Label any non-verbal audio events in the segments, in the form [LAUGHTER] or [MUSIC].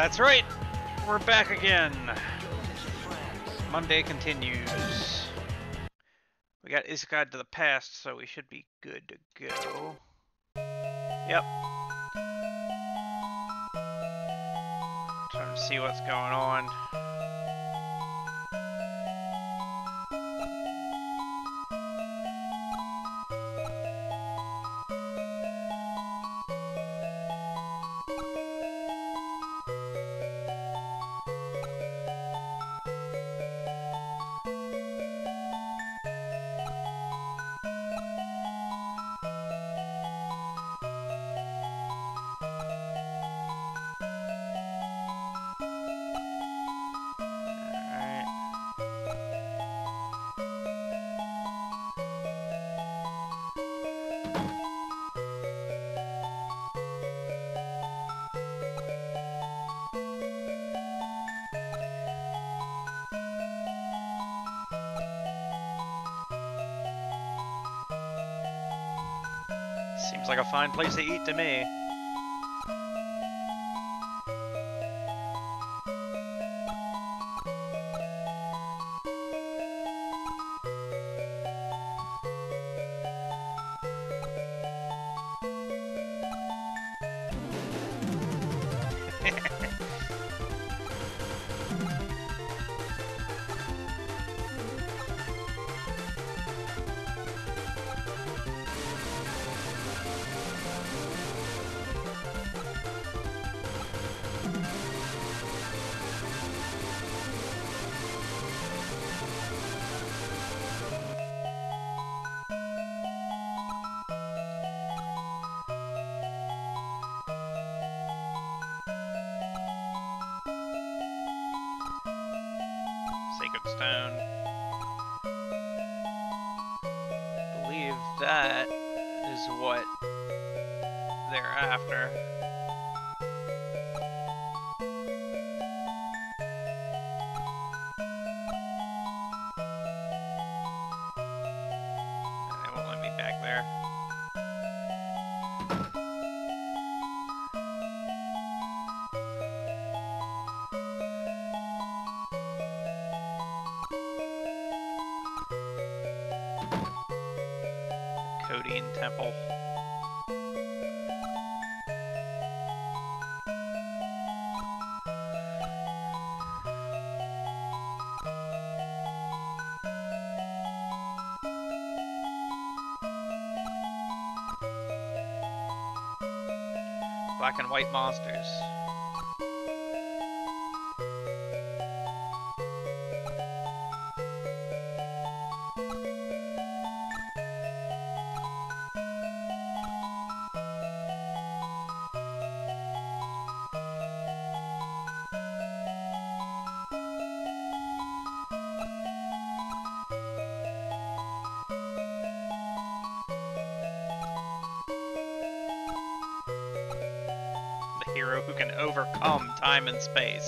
That's right. We're back again. Monday continues. We got Isekai to the past, so we should be good to go. Yep. Trying to see what's going on. Fine place to eat to me. And white monsters. Hero who can overcome time and space.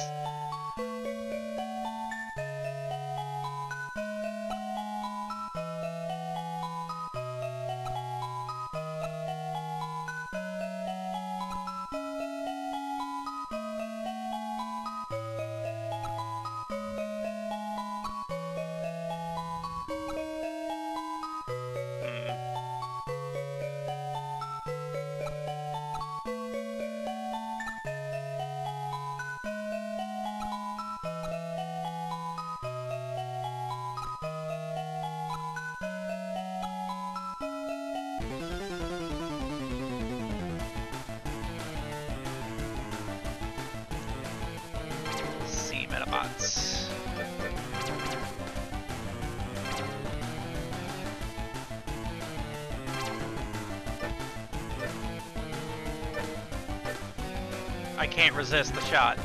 Resist the shot.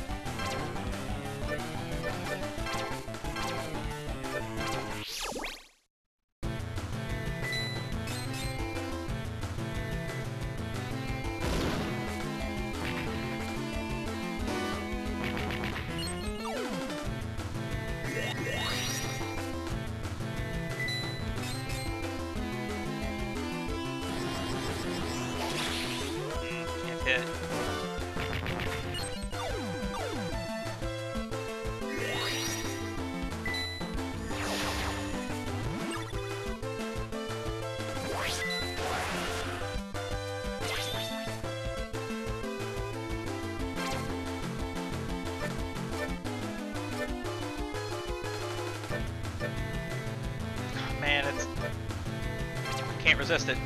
Resist it.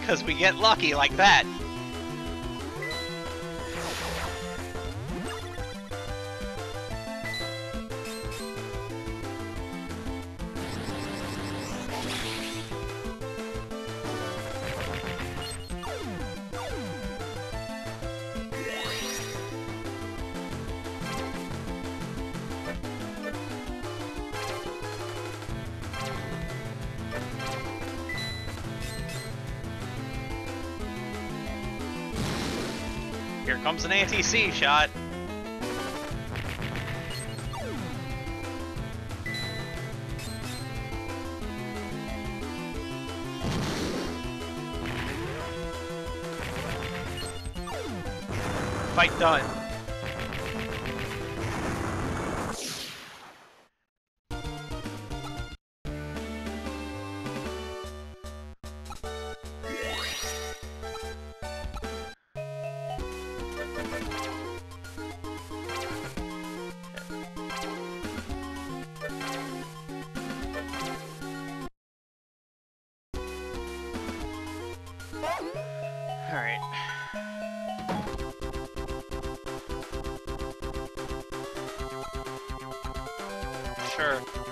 Because we get lucky like that. Comes an anti-C shot. Fight done. Sure.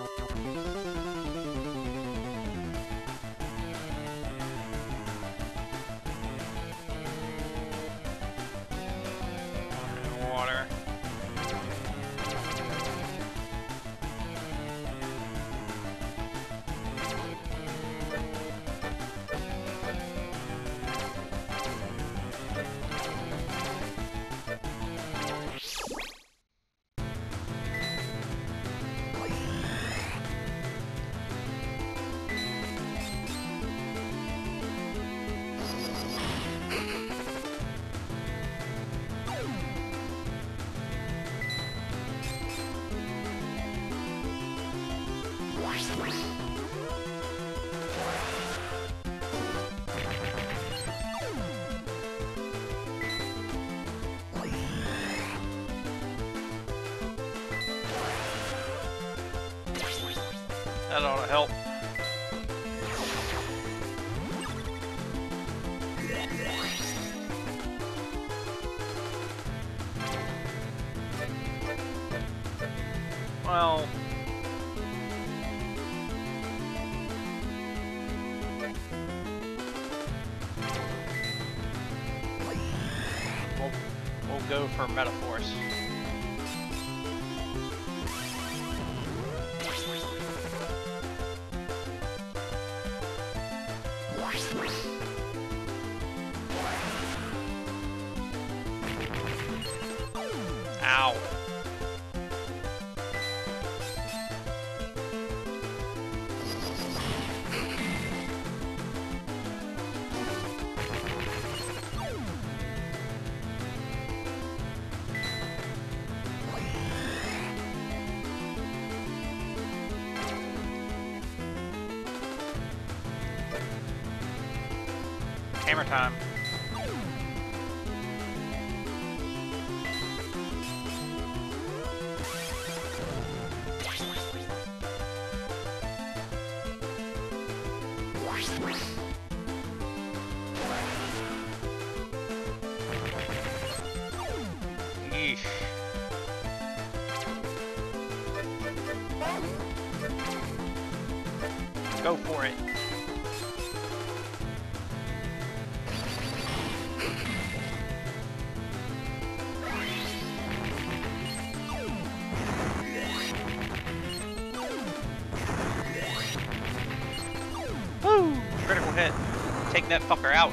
Hammer time. That fucker out.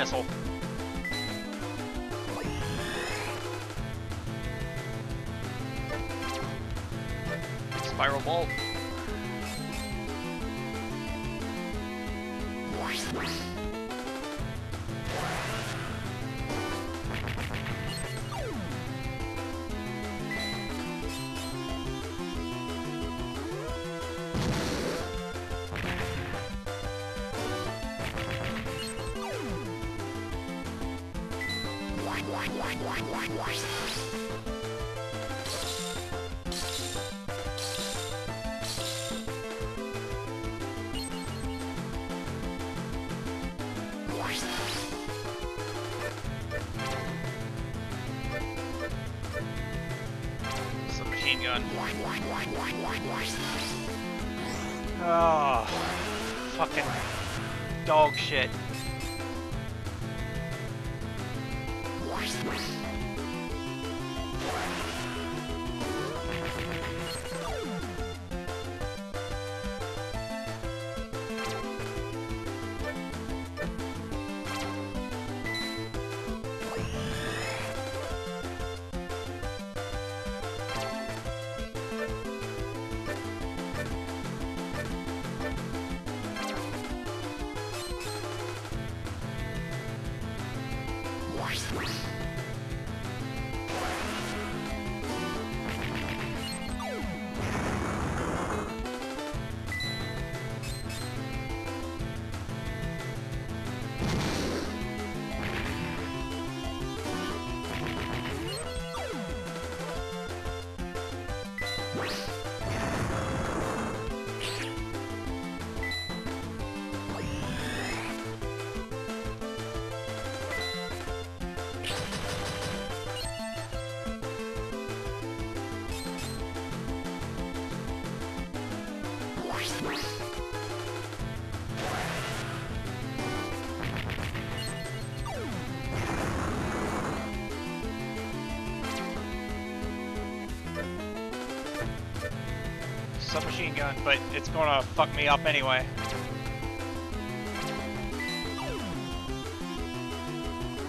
Missile. Oh, fucking dog shit. Submachine gun, but it's gonna fuck me up anyway.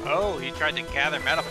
Oh, he tried to gather Medaforce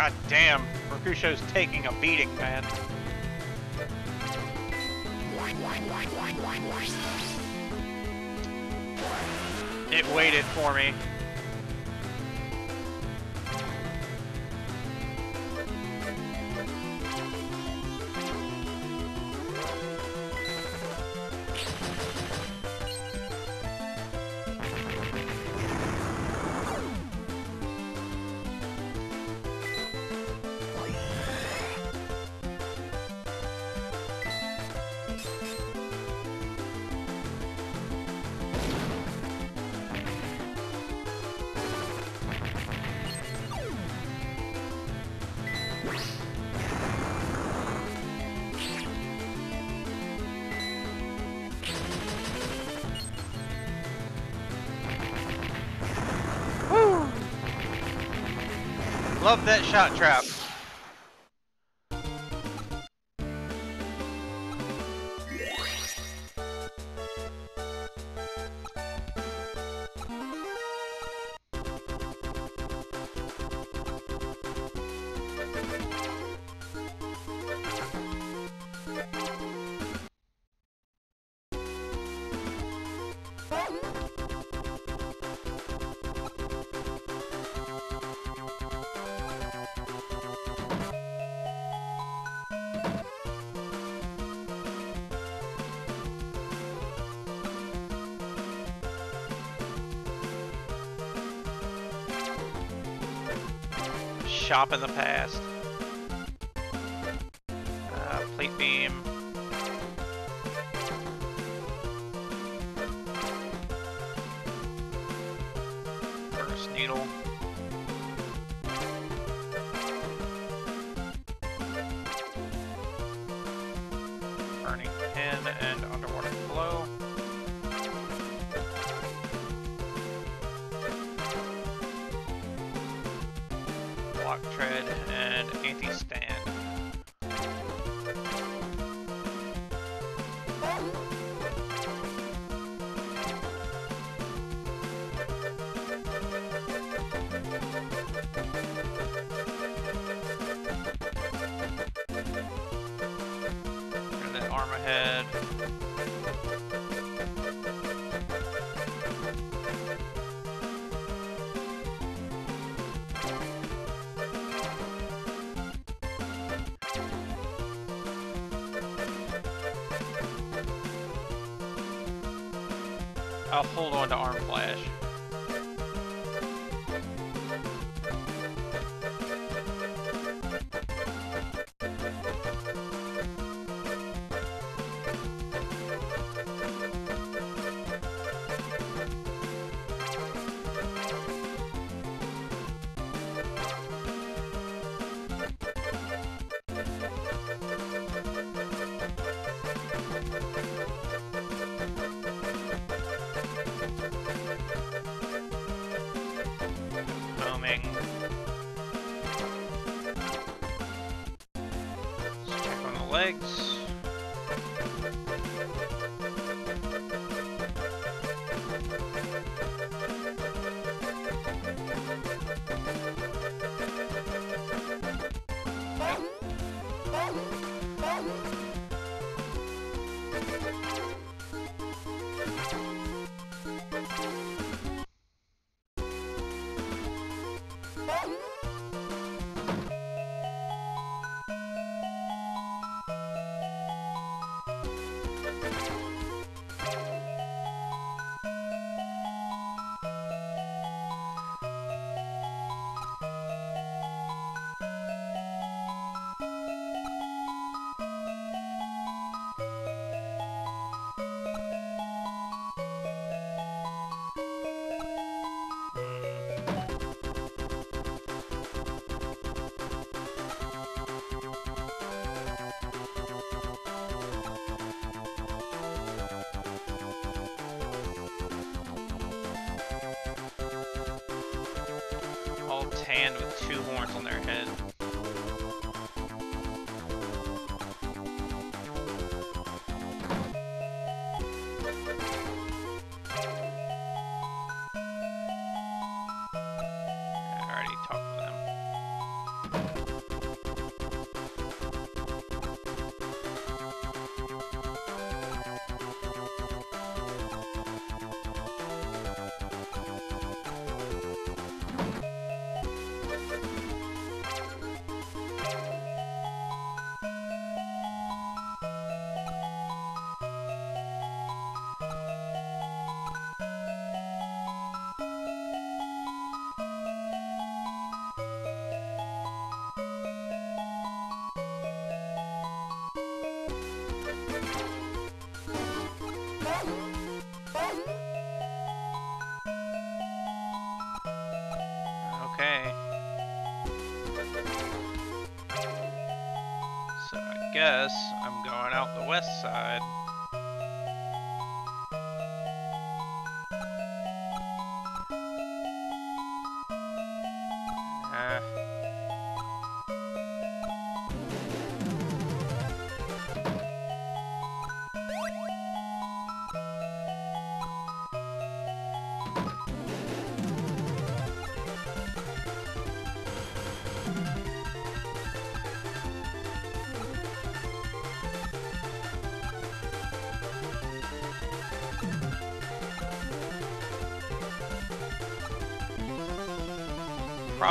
God damn, Mercutio's taking a beating, man. It waited for me. Love that shot trap. shop the pack. legs. and with going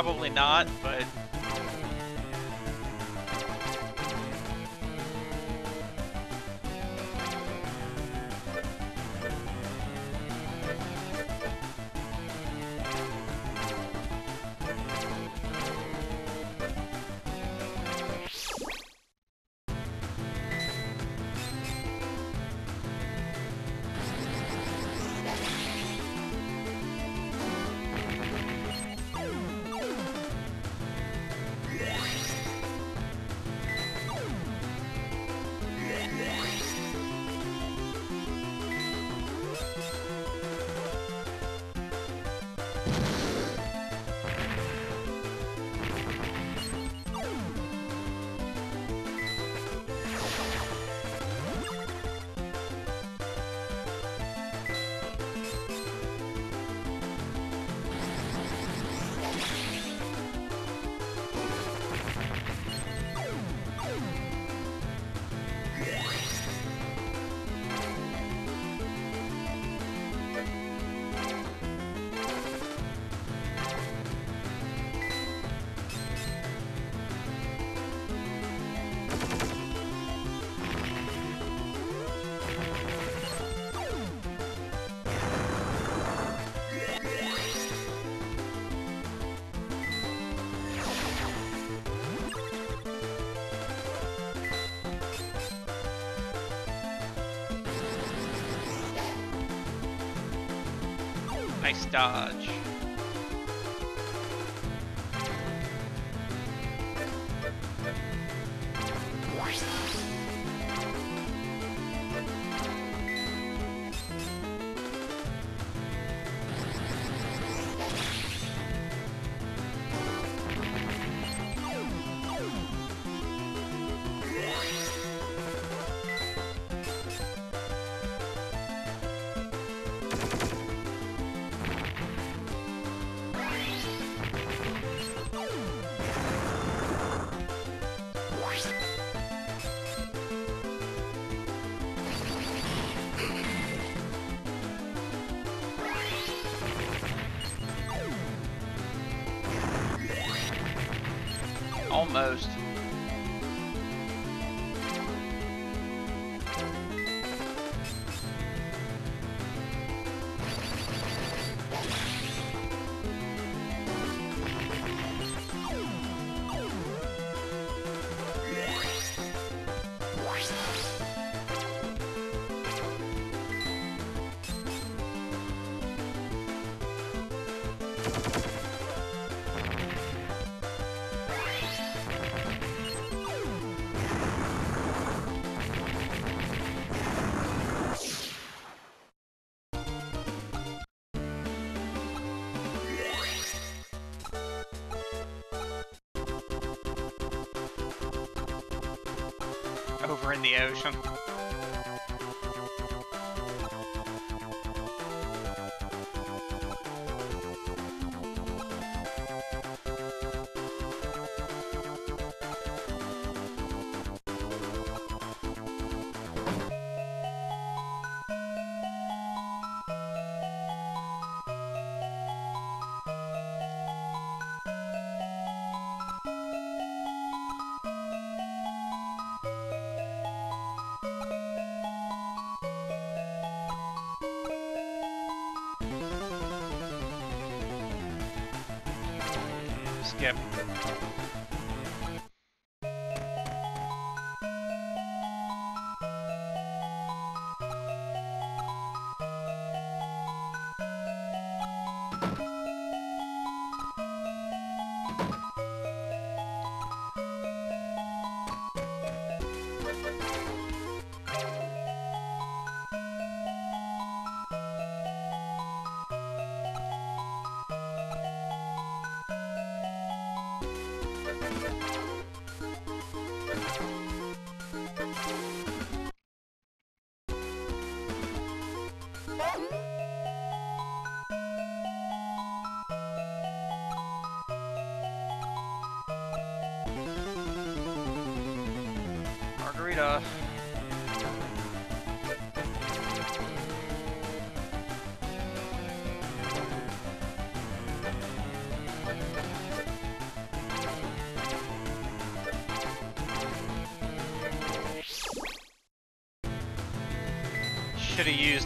probably not, but you nice dodge. Ocean.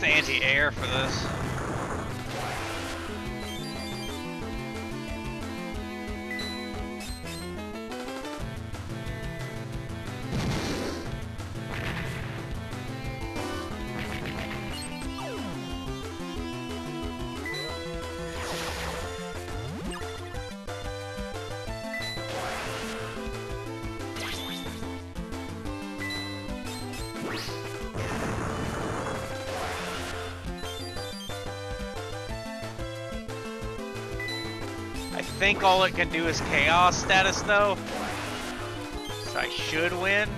Anti-air for this. All it can do is chaos status though. So I should win.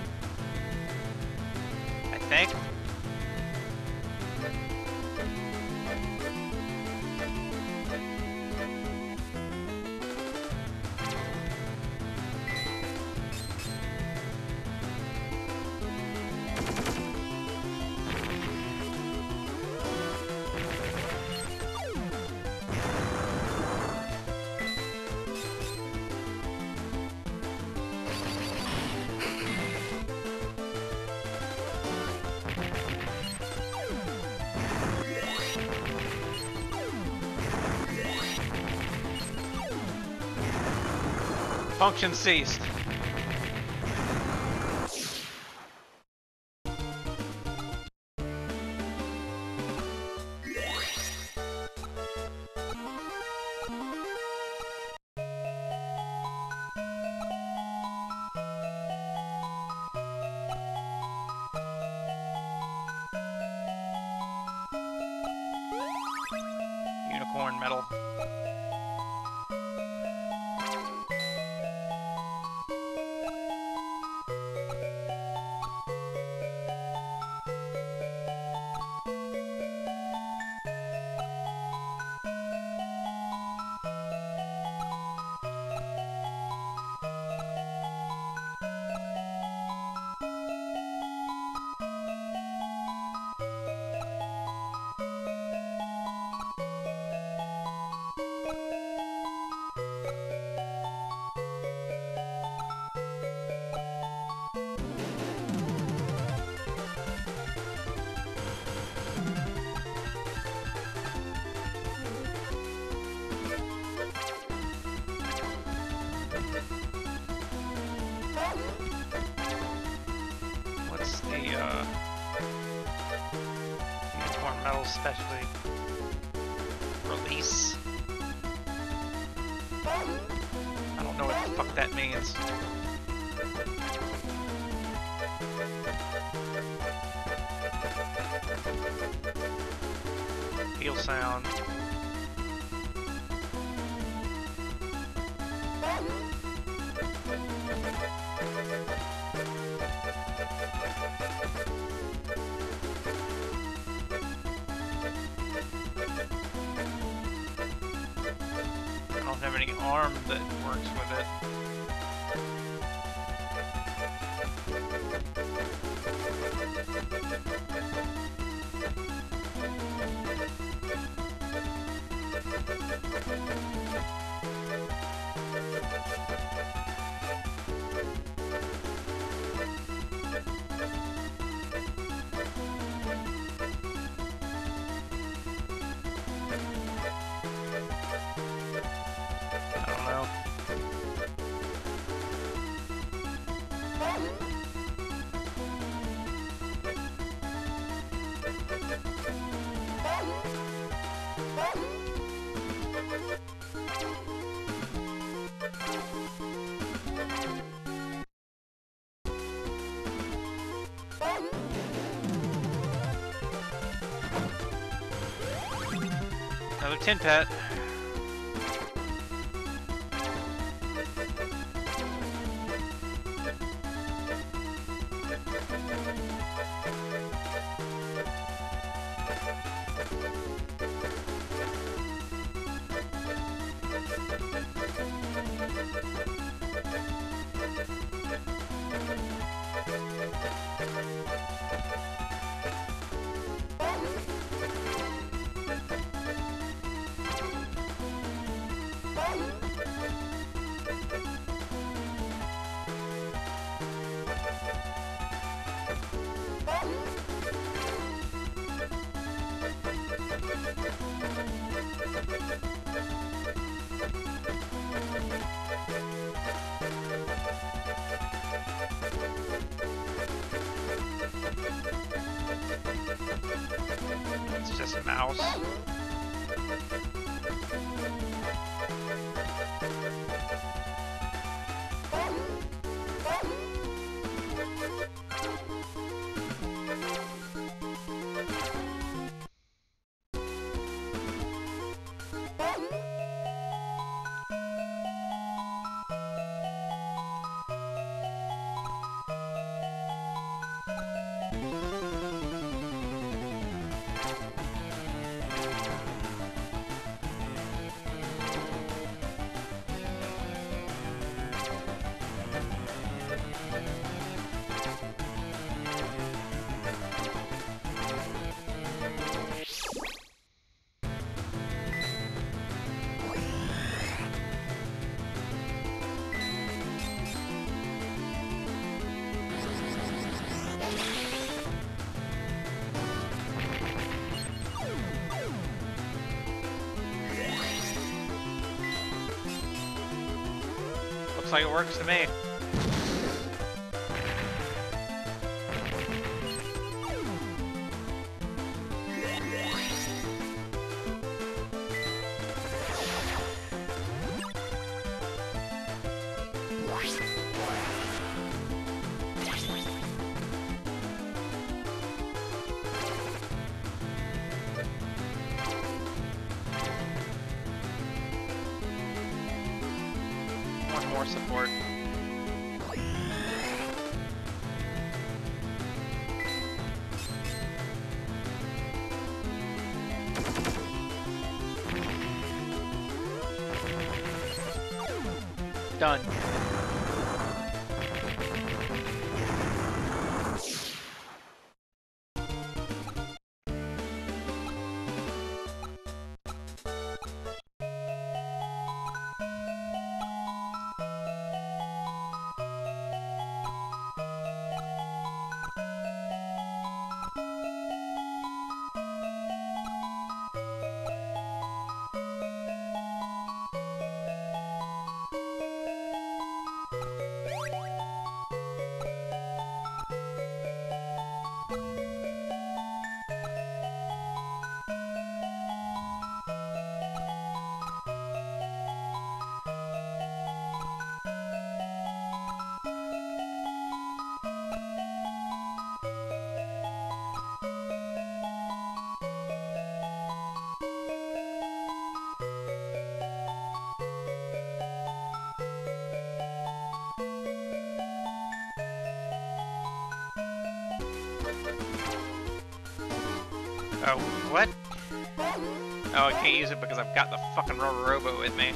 Function ceased. Any arm that works with it. Tin pet. Looks like it works to me. Oh, I can't use it because I've got the fucking Robo with me.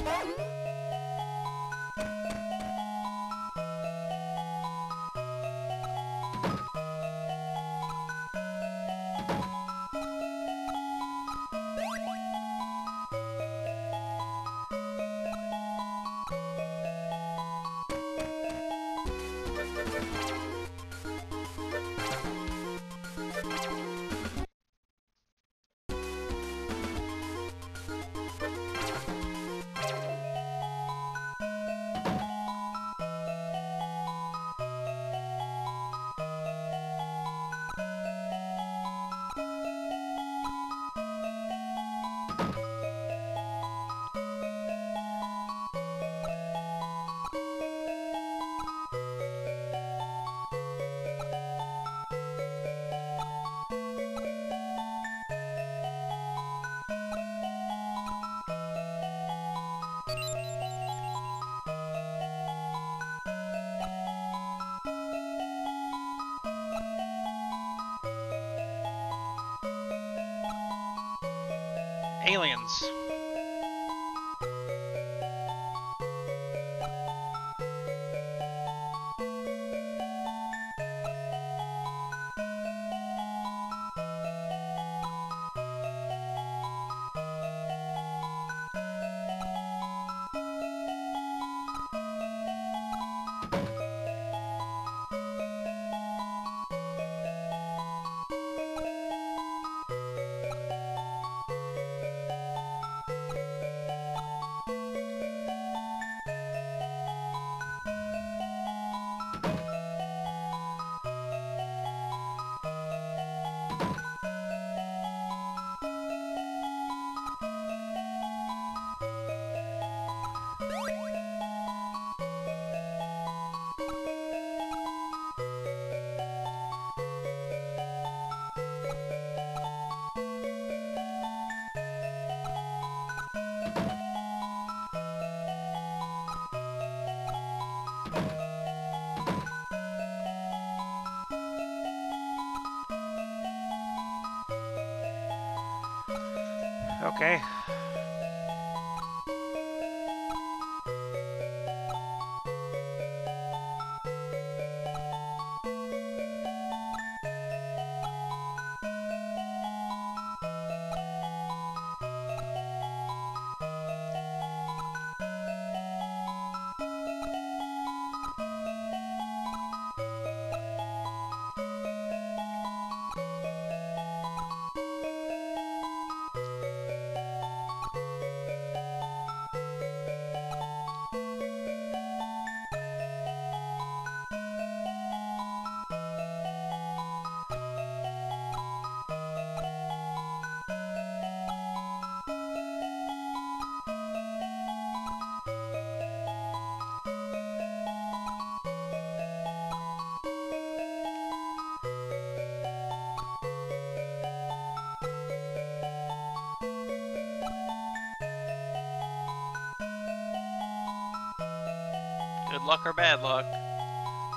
Good luck or bad luck.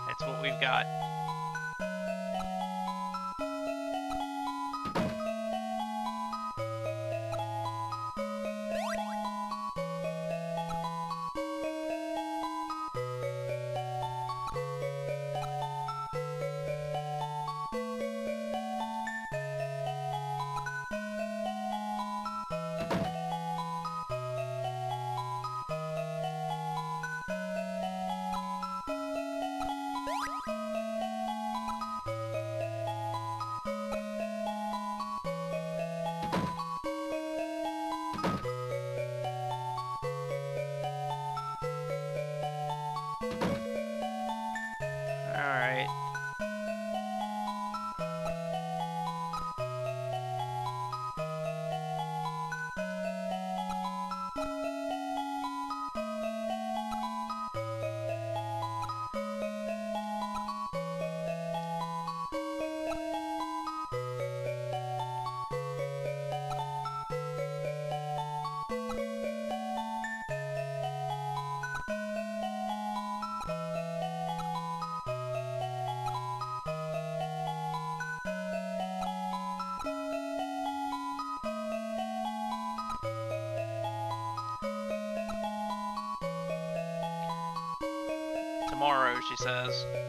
That's what we've got. Says.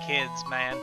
Kids, man.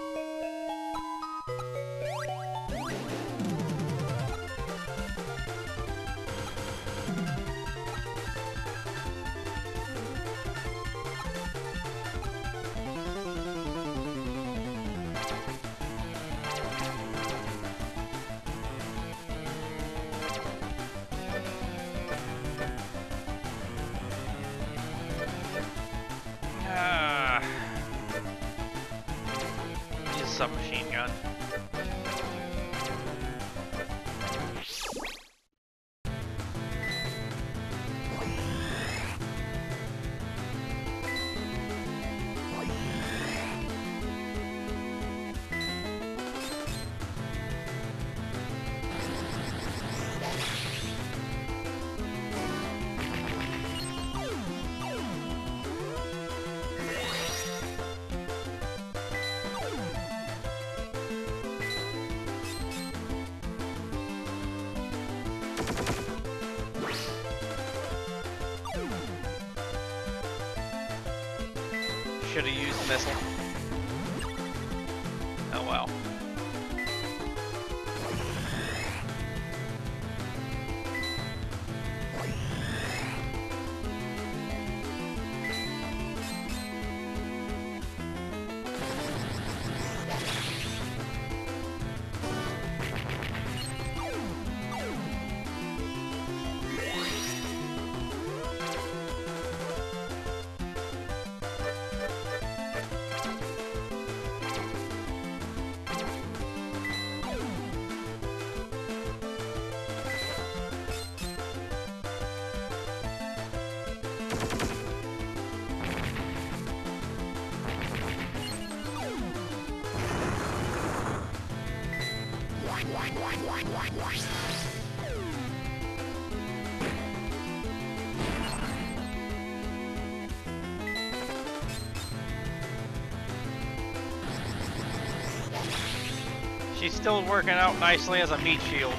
Still working out nicely as a meat shield,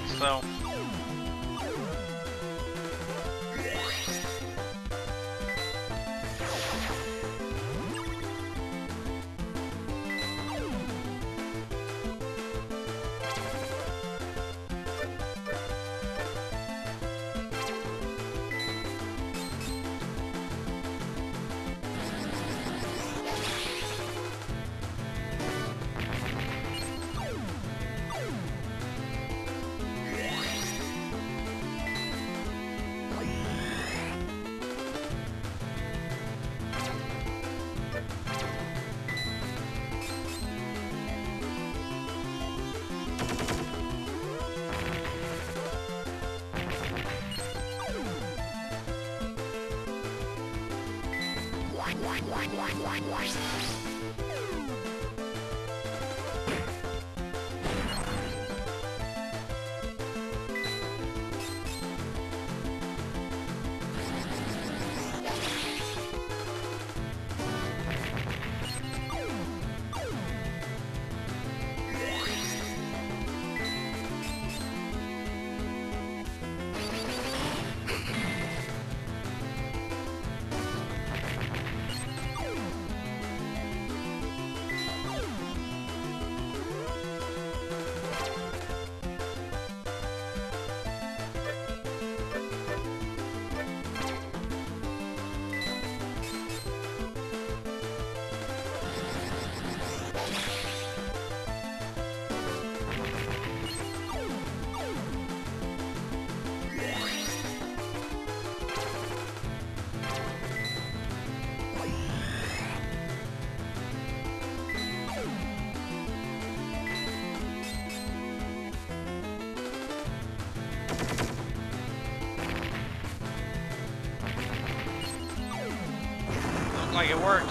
わしわし。It worked.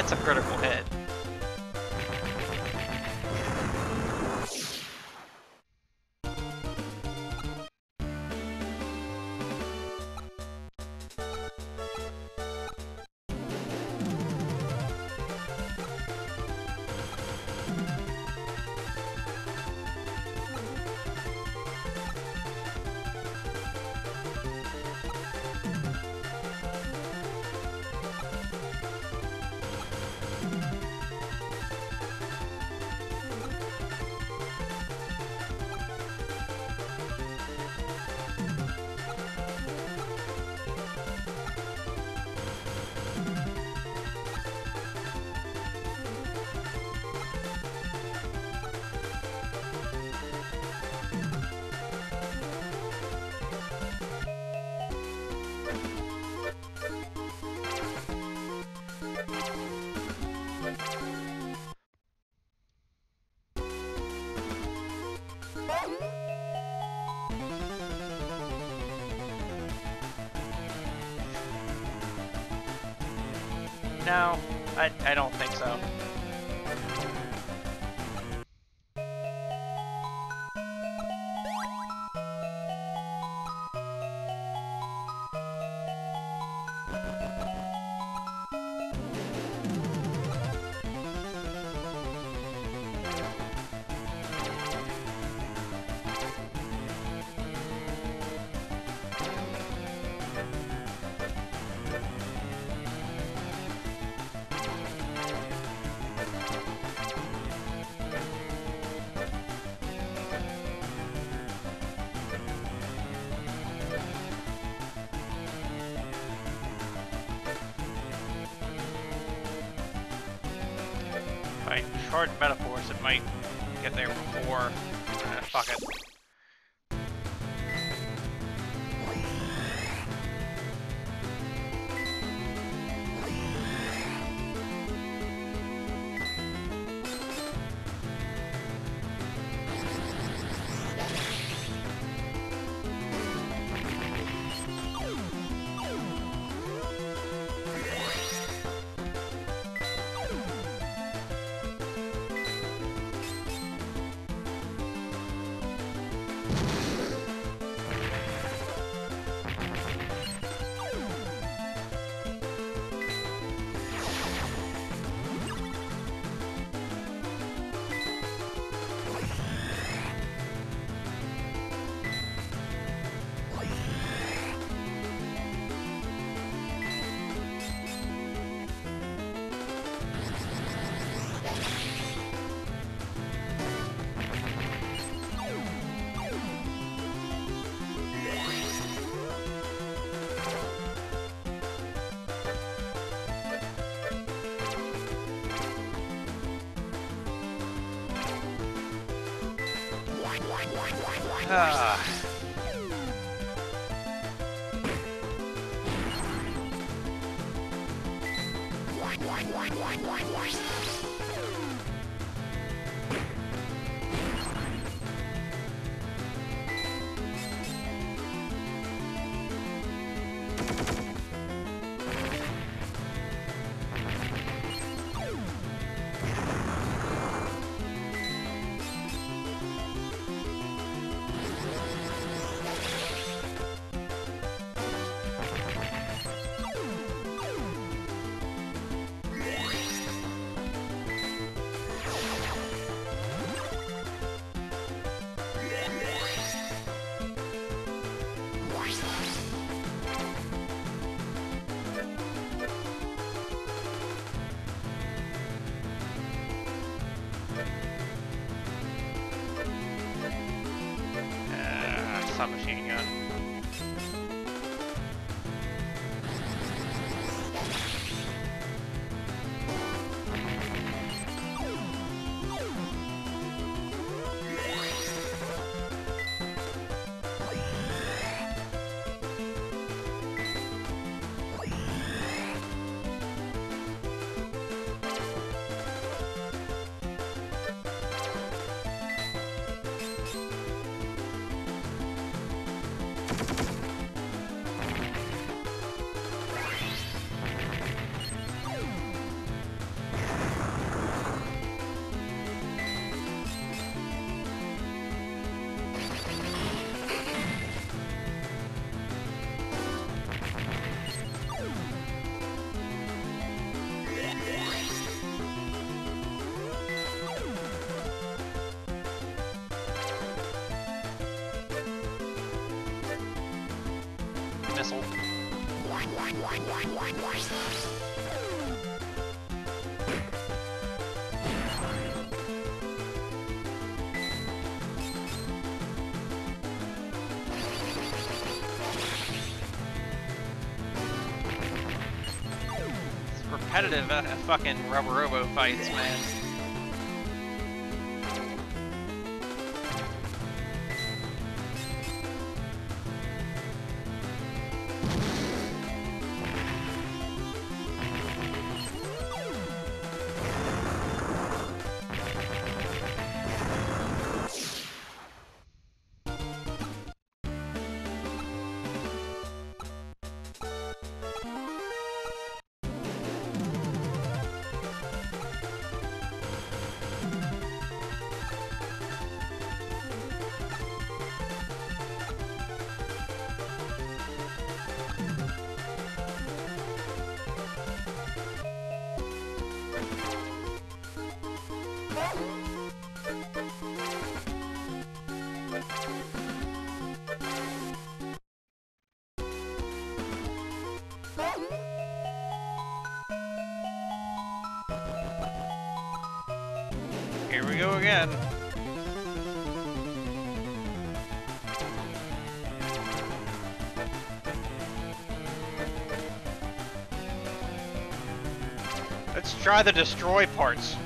That's a critical I, I don't shard Medaforce, it might get there before. Uh, fuck it. Ah. Missile. Repetitive uh, fucking Rubberobo fights, man. Try the destroy parts.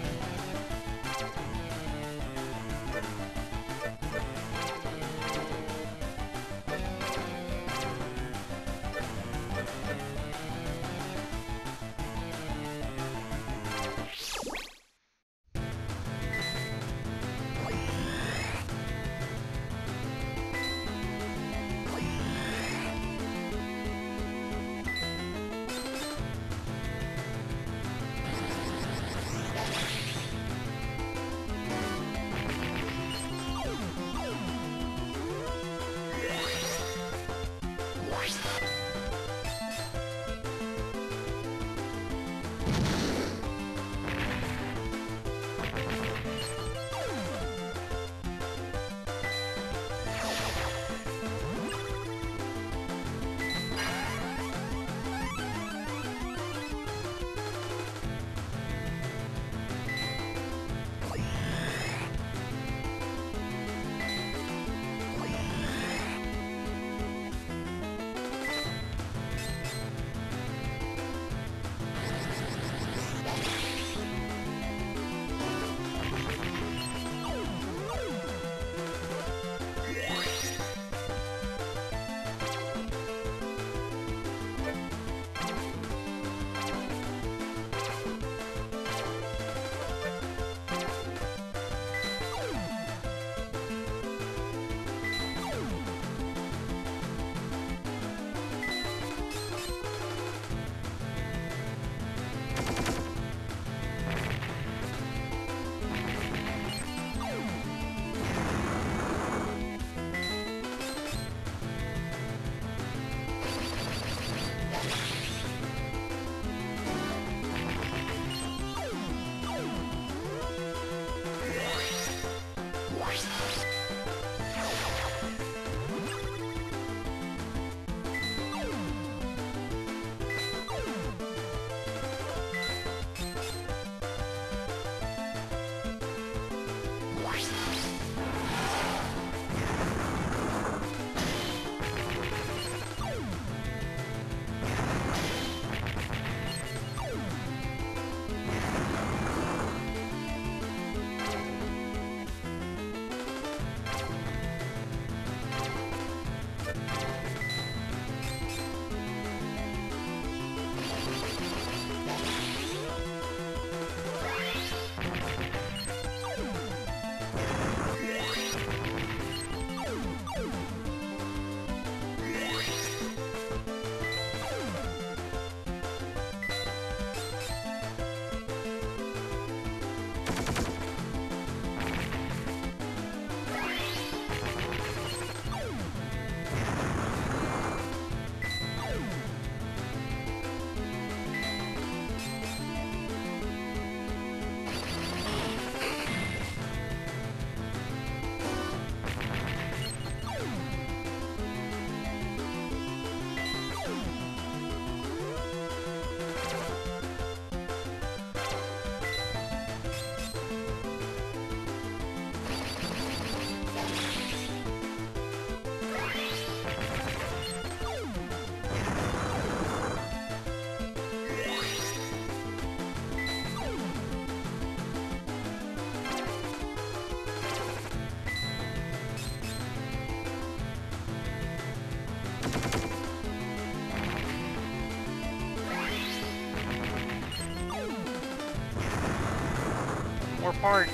I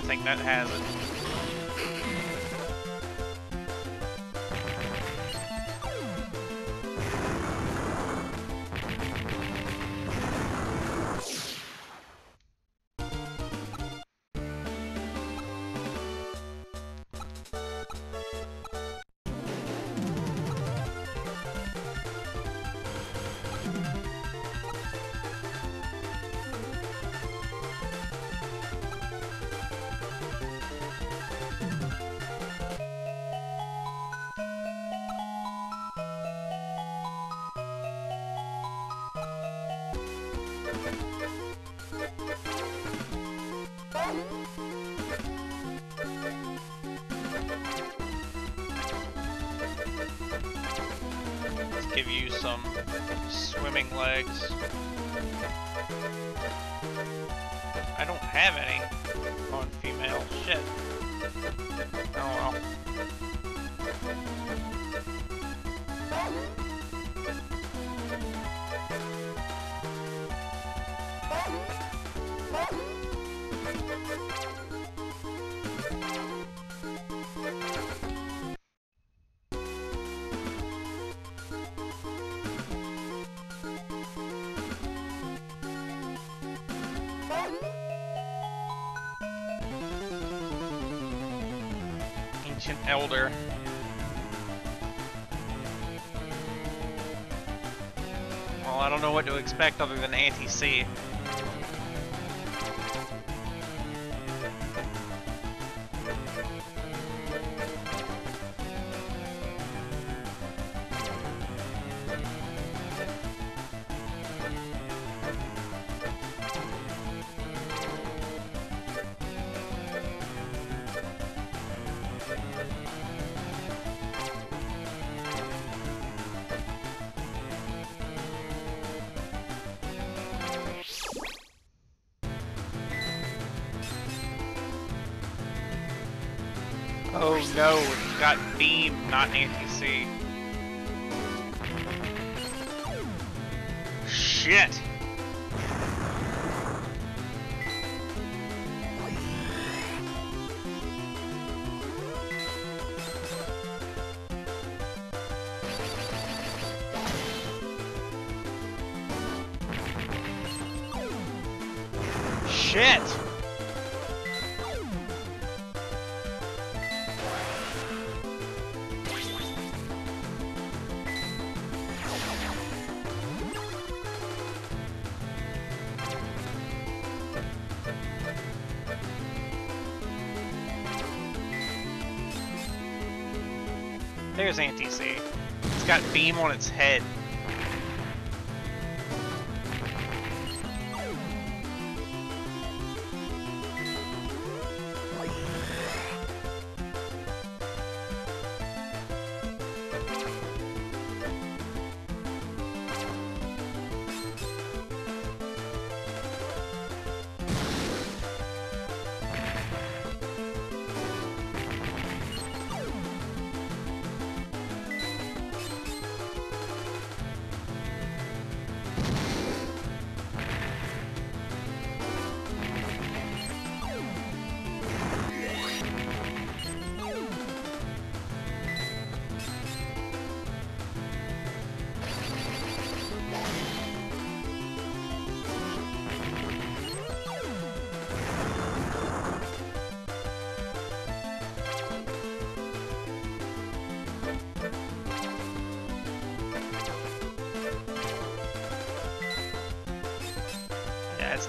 think that has it. Elder. Well, I don't know what to expect other than anti-sea. Oh no, it's got beam, not anti-sea. Shit! On its head.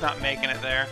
Not making it there.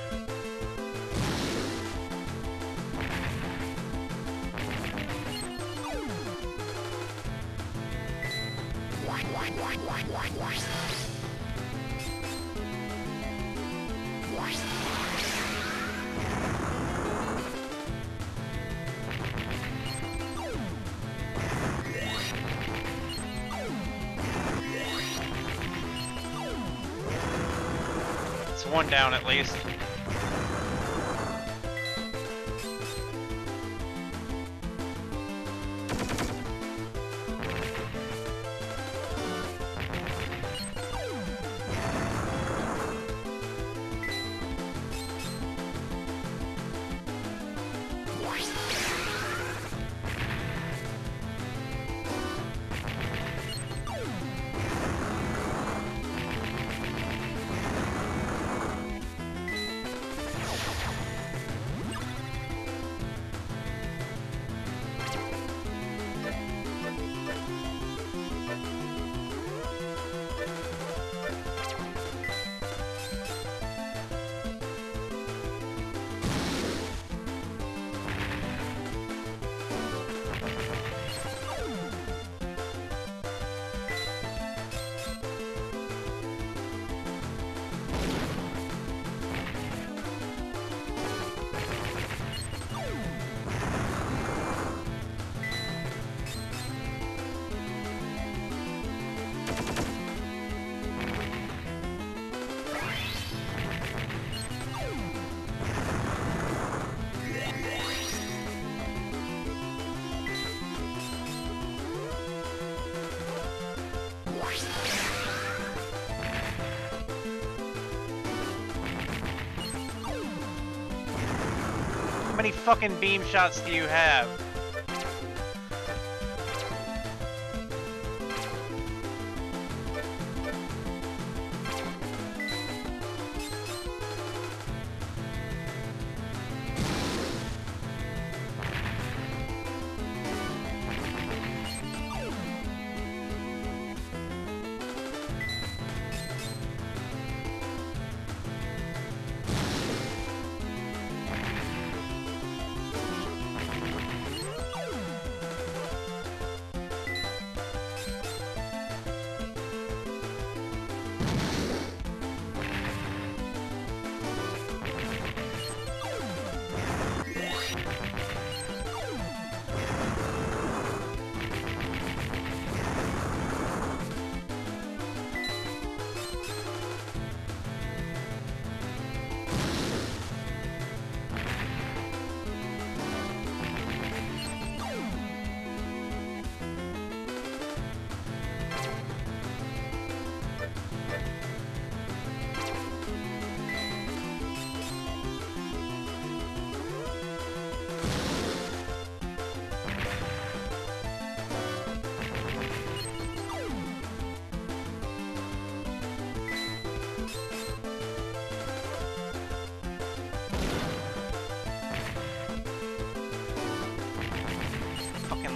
One down at least. Fucking beam shots do you have?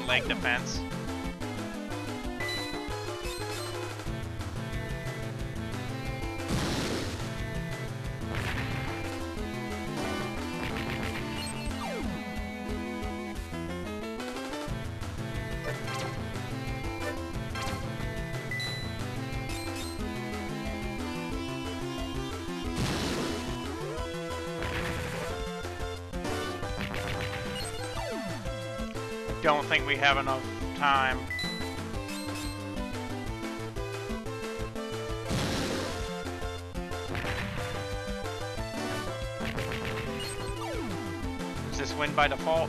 Leg defense. Think we have enough time. Does this win by default?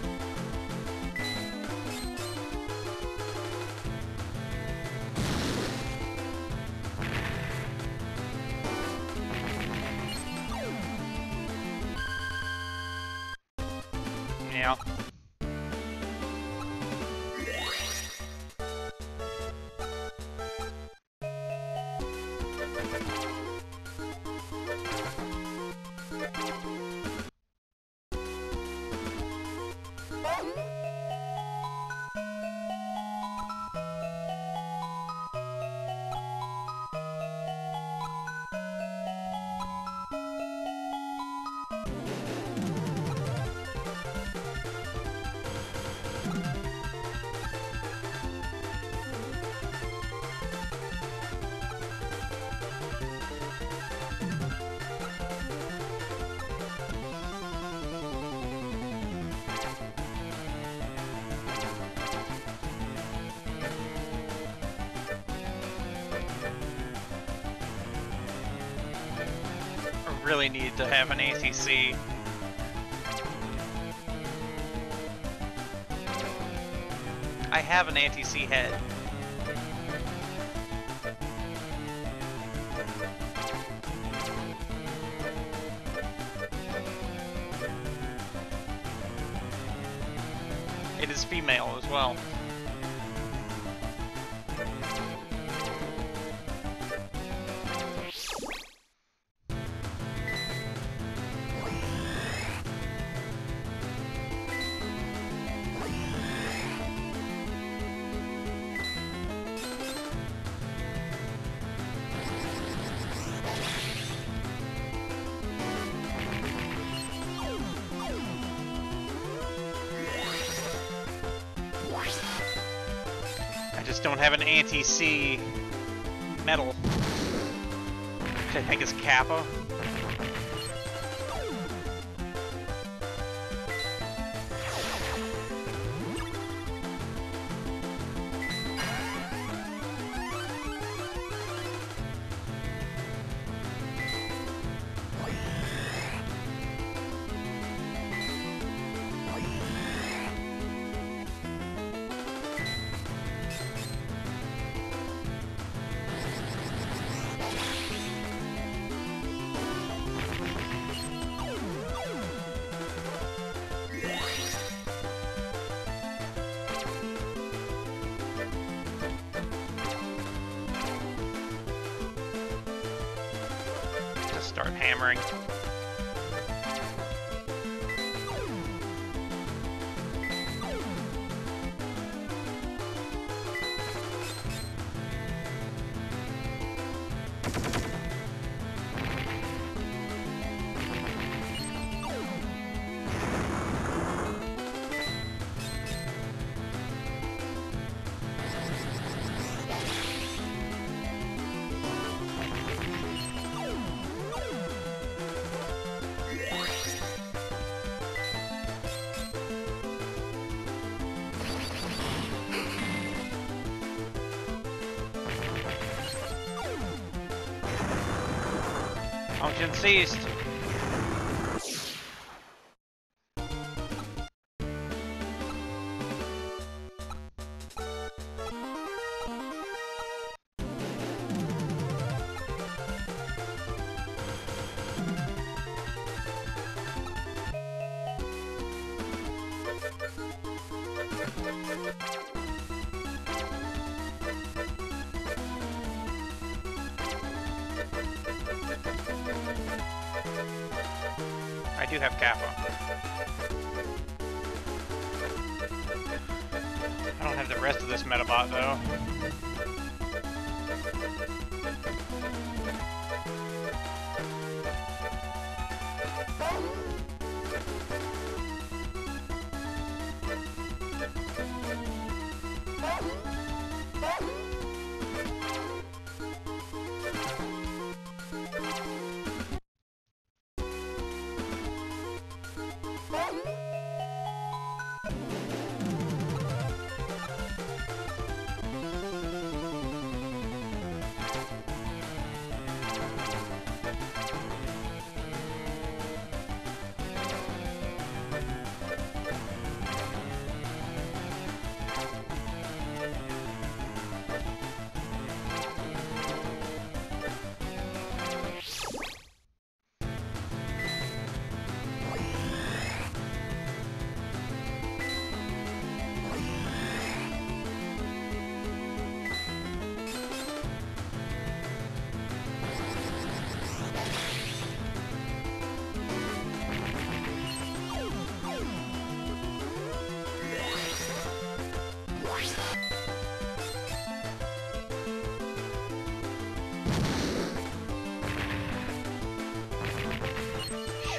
Really need to have an ATC. I have an ATC head. It is female as well. Have metal, which [LAUGHS] I think is Kappa. seas.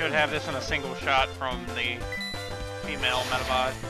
should have this in a single shot from the female Medabot.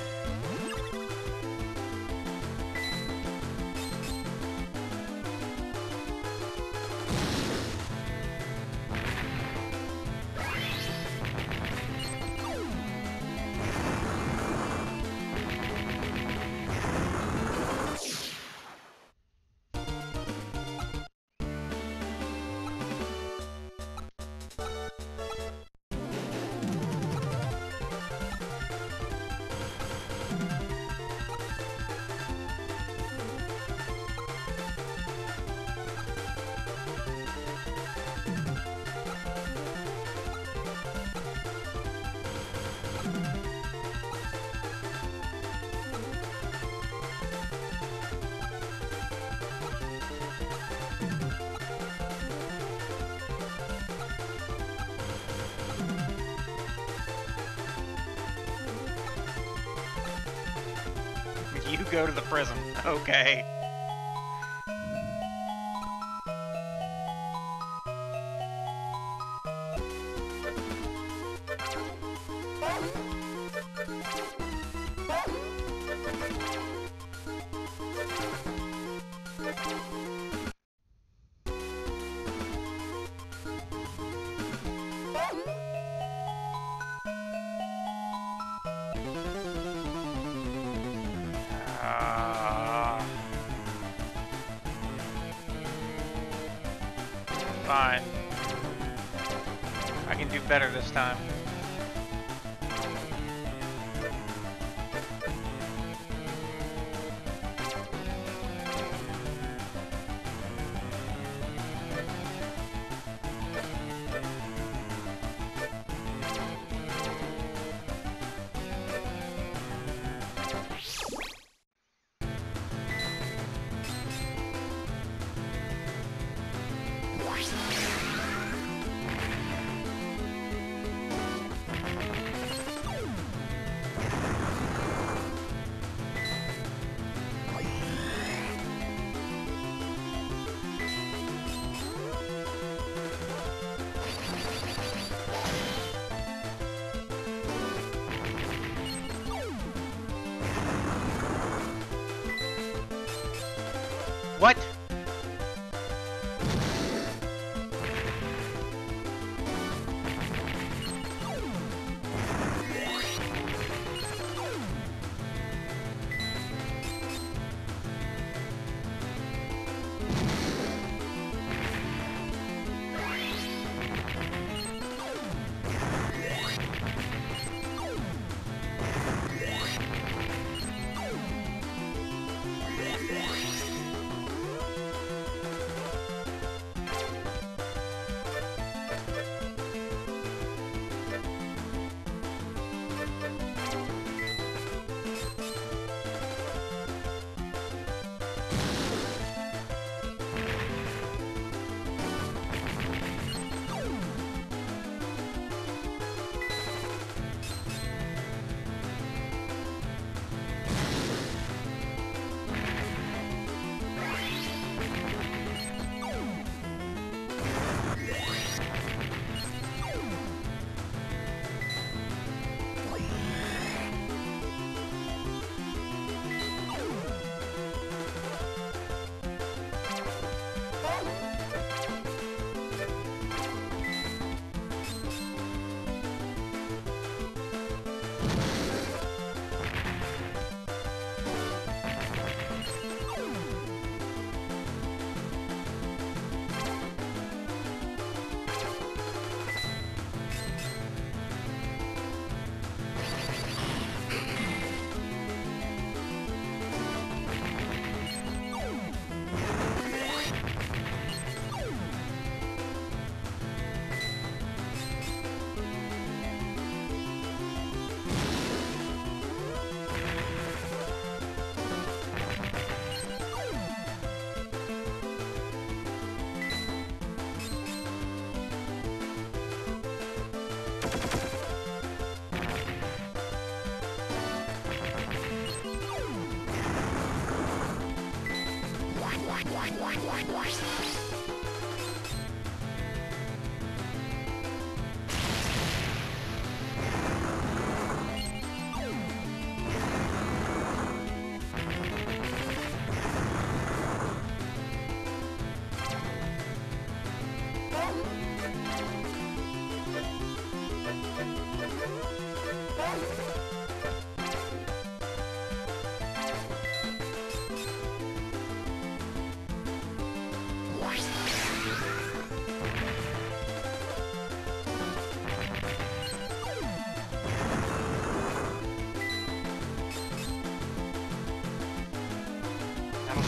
Okay.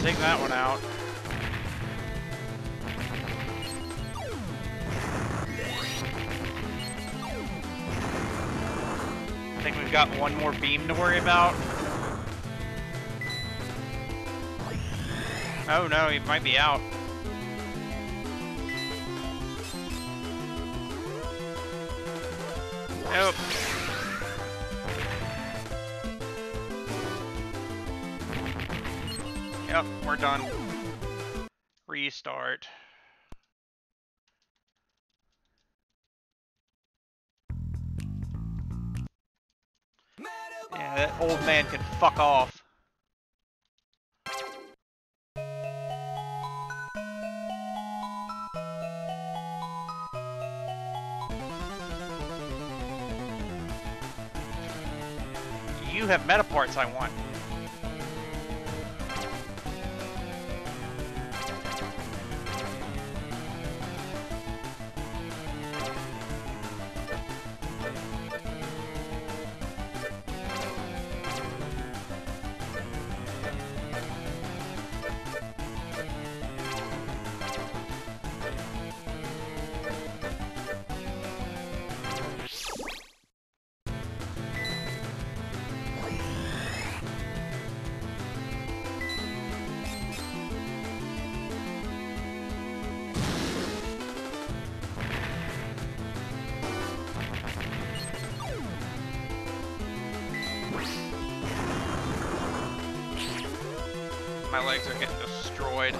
Take that one out. I think we've got one more beam to worry about. Oh no, he might be out. My legs are getting destroyed.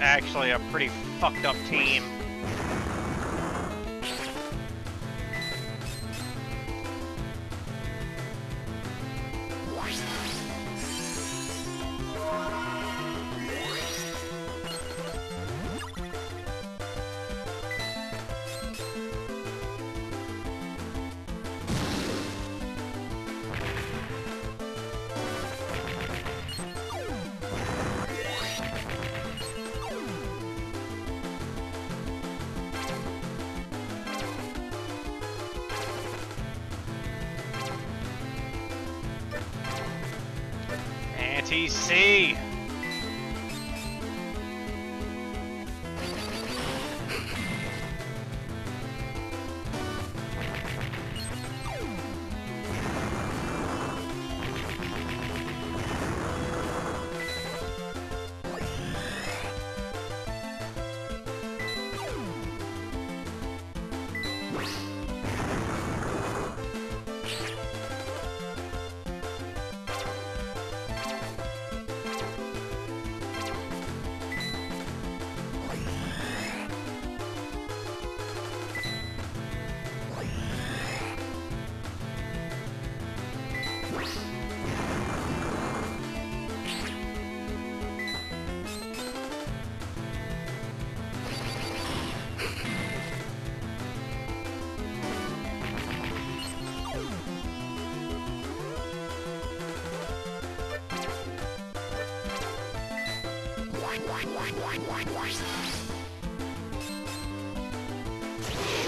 Actually a pretty fucked up team. Anti-sea!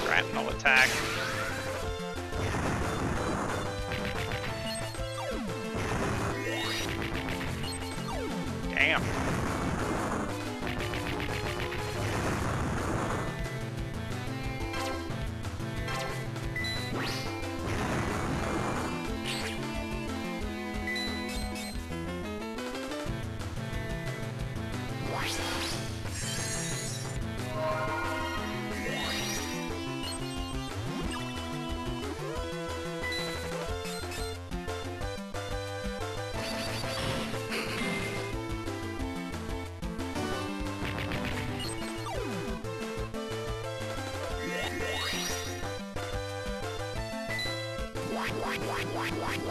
Shrapnel attack. Thank you.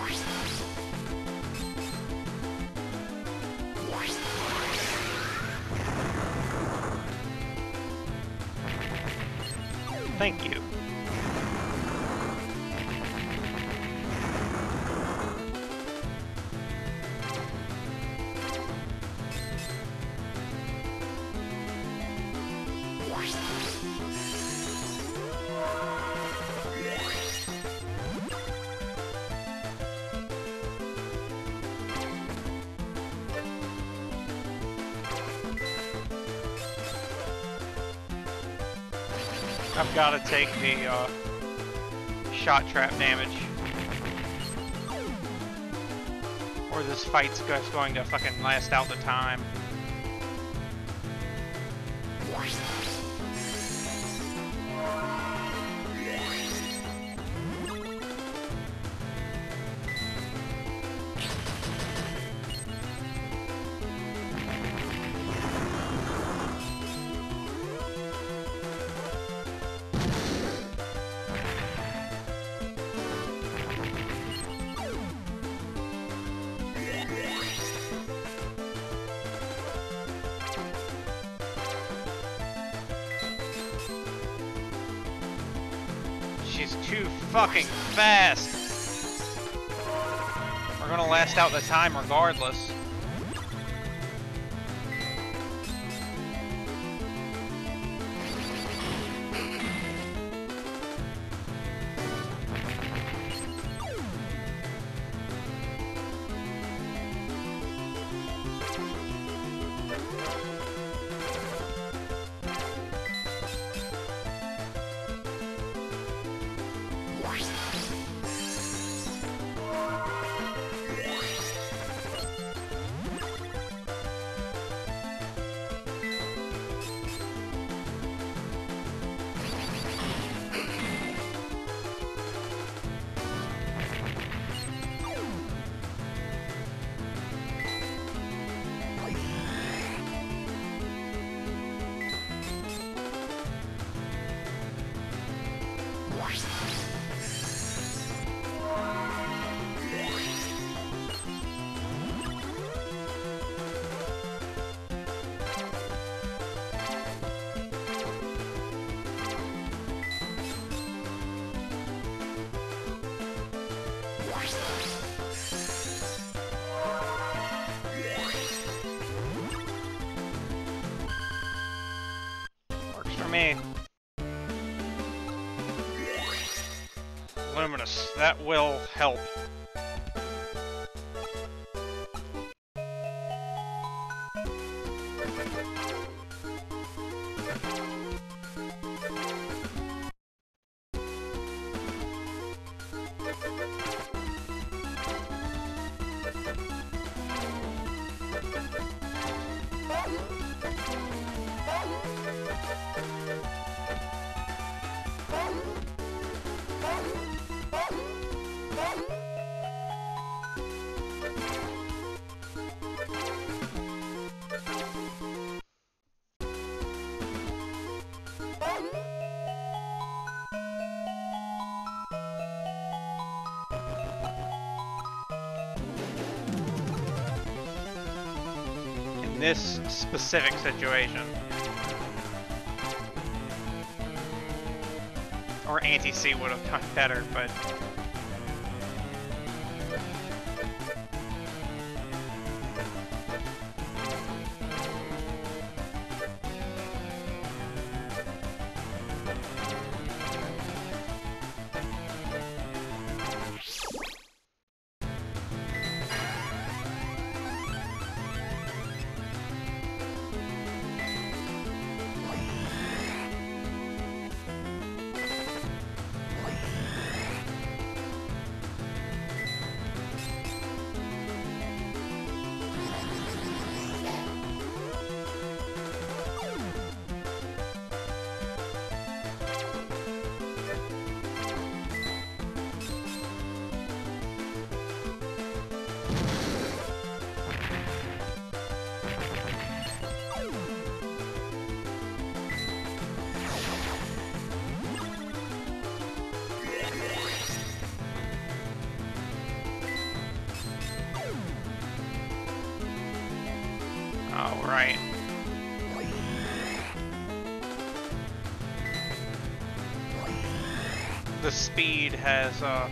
I've got to take the uh, shot trap damage. Or this fight's just going to fucking last out the time. Fucking fast. We're gonna last out the time regardless. That will help. Specific situation. Or anti-sea would have done better, but has uh,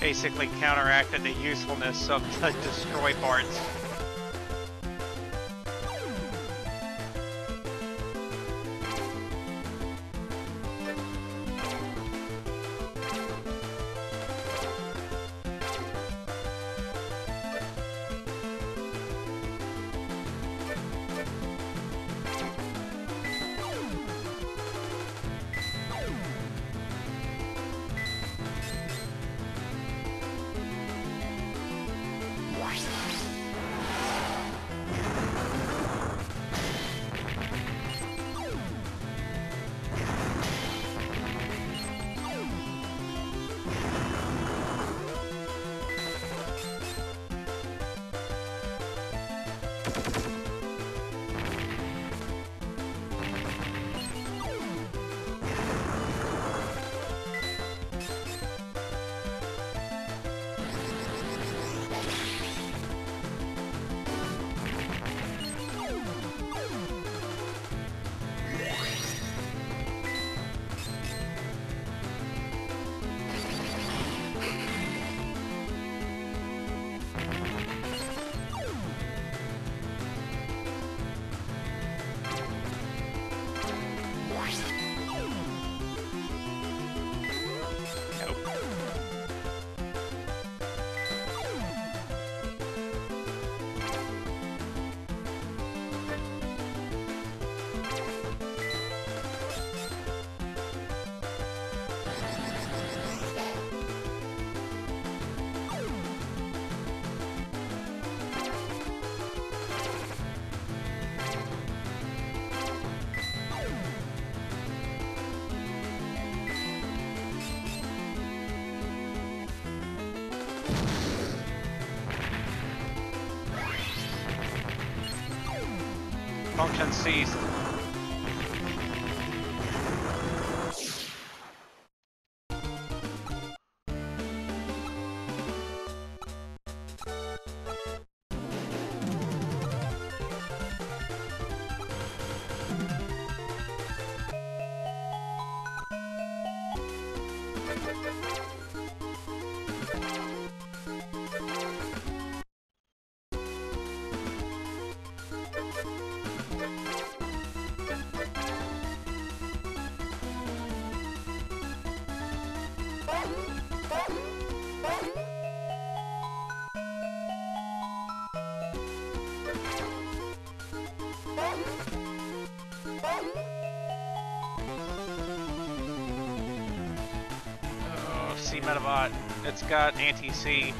basically counteracted the usefulness of the [LAUGHS] destroy parts. Function ceased. Got anti-sea.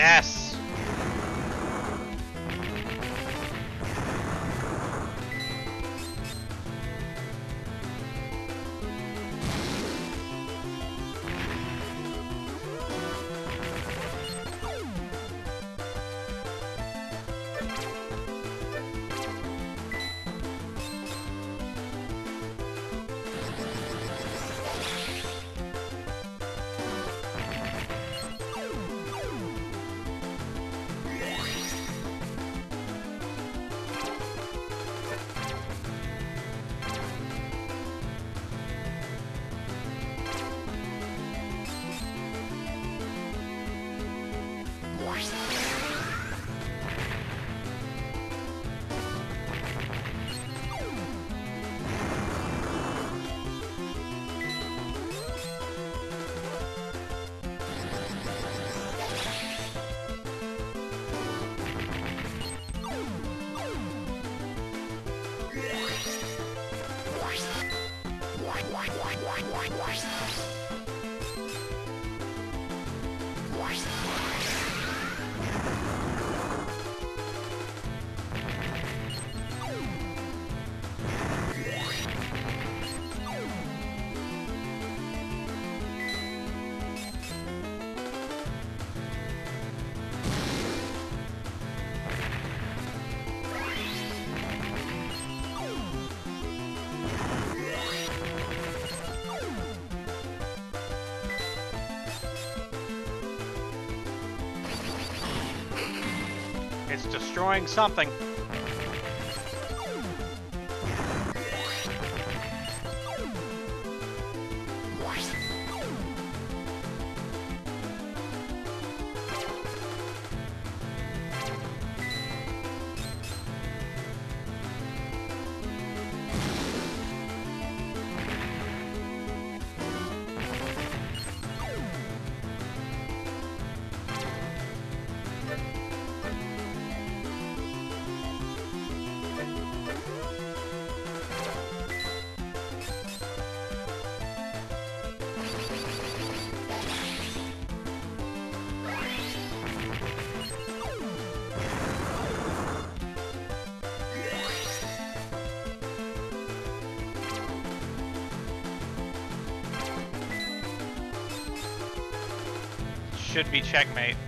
Yes! Destroying something. Should be checkmate.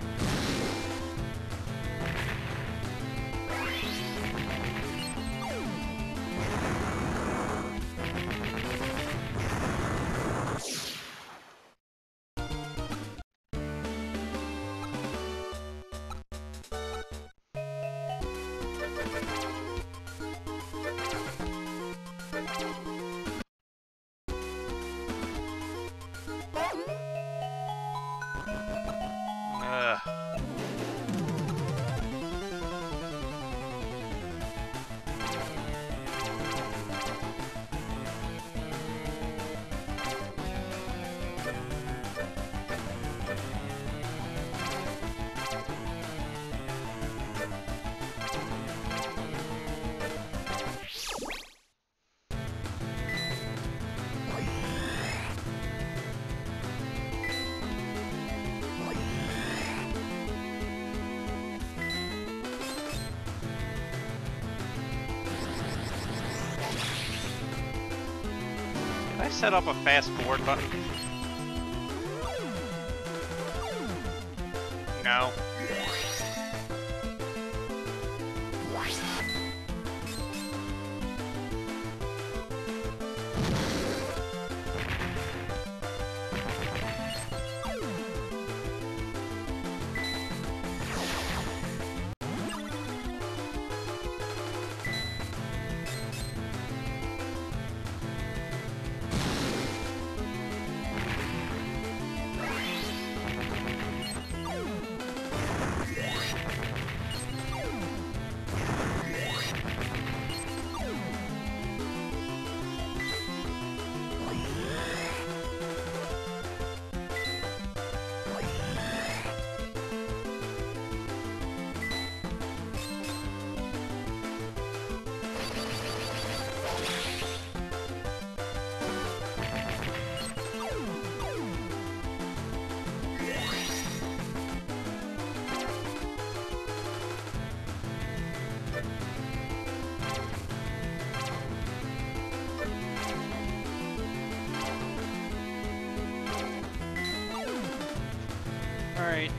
I set up a fast forward button?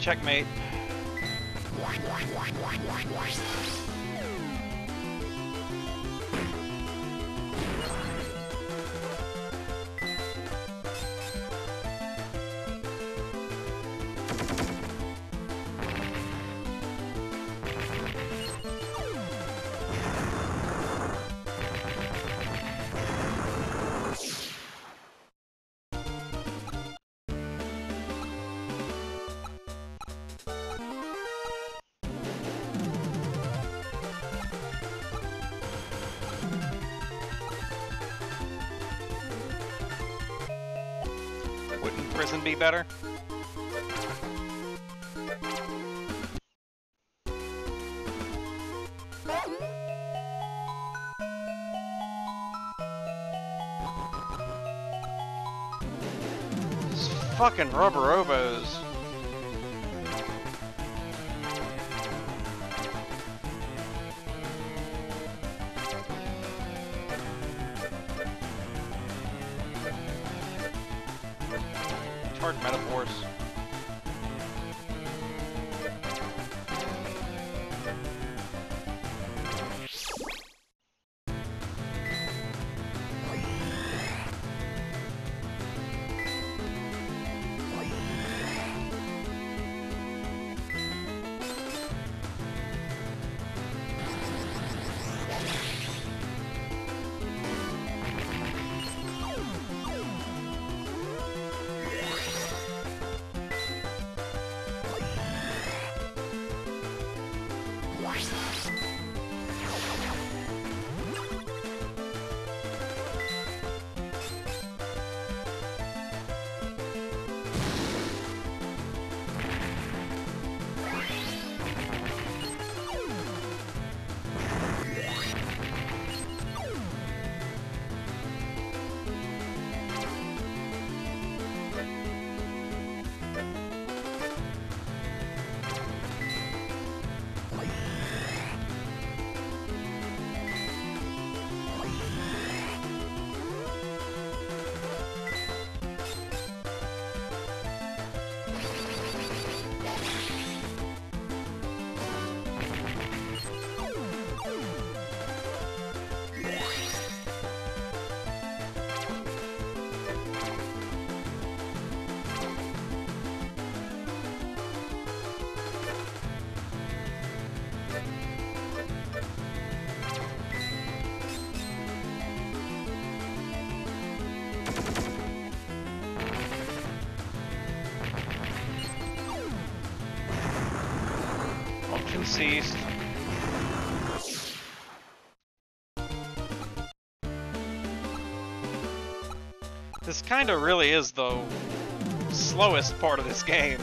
Checkmate. Fucking Rubberobos. Function ceased. This kinda really is the slowest part of this game.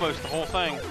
Almost the whole thing.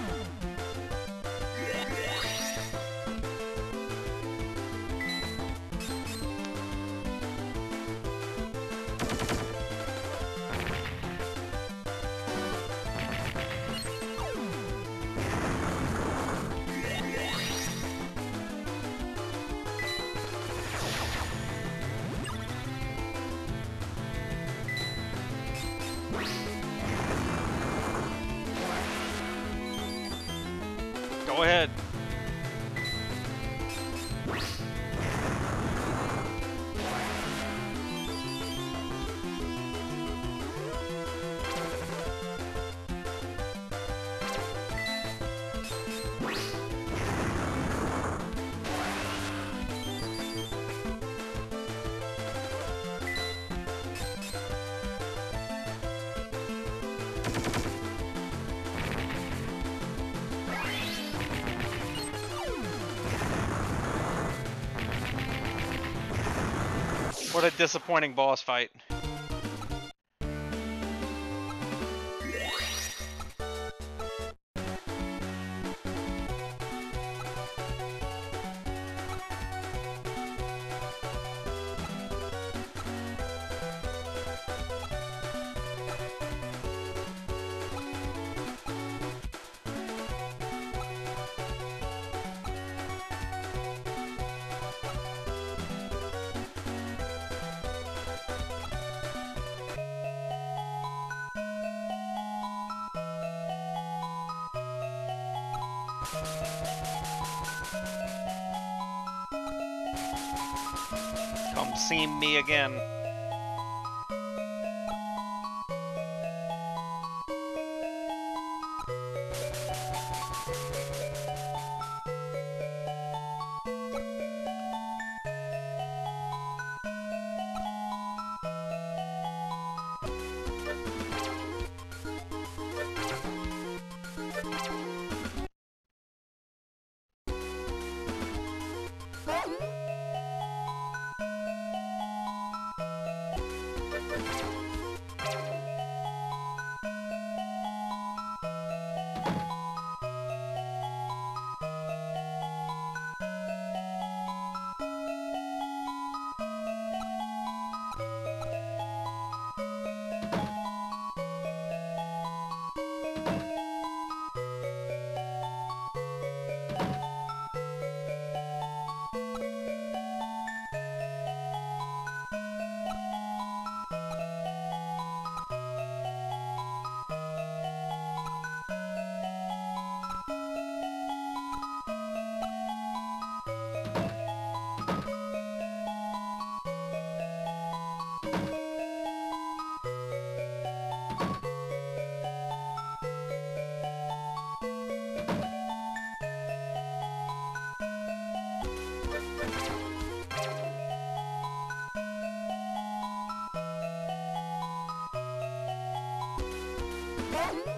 What a disappointing boss fight. Again. え?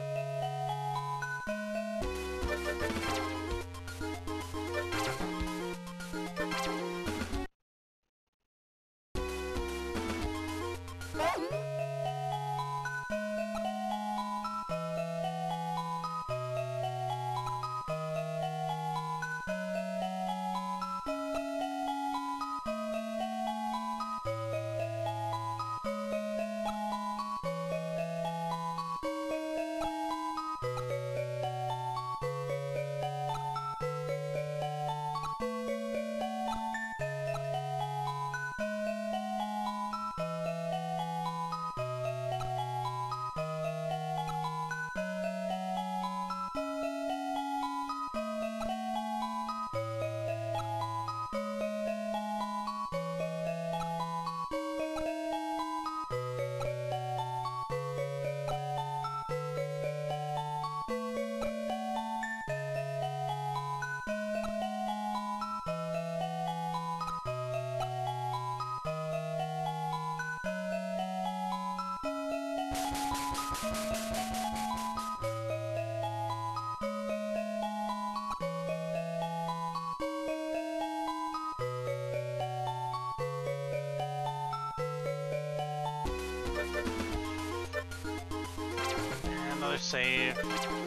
Save.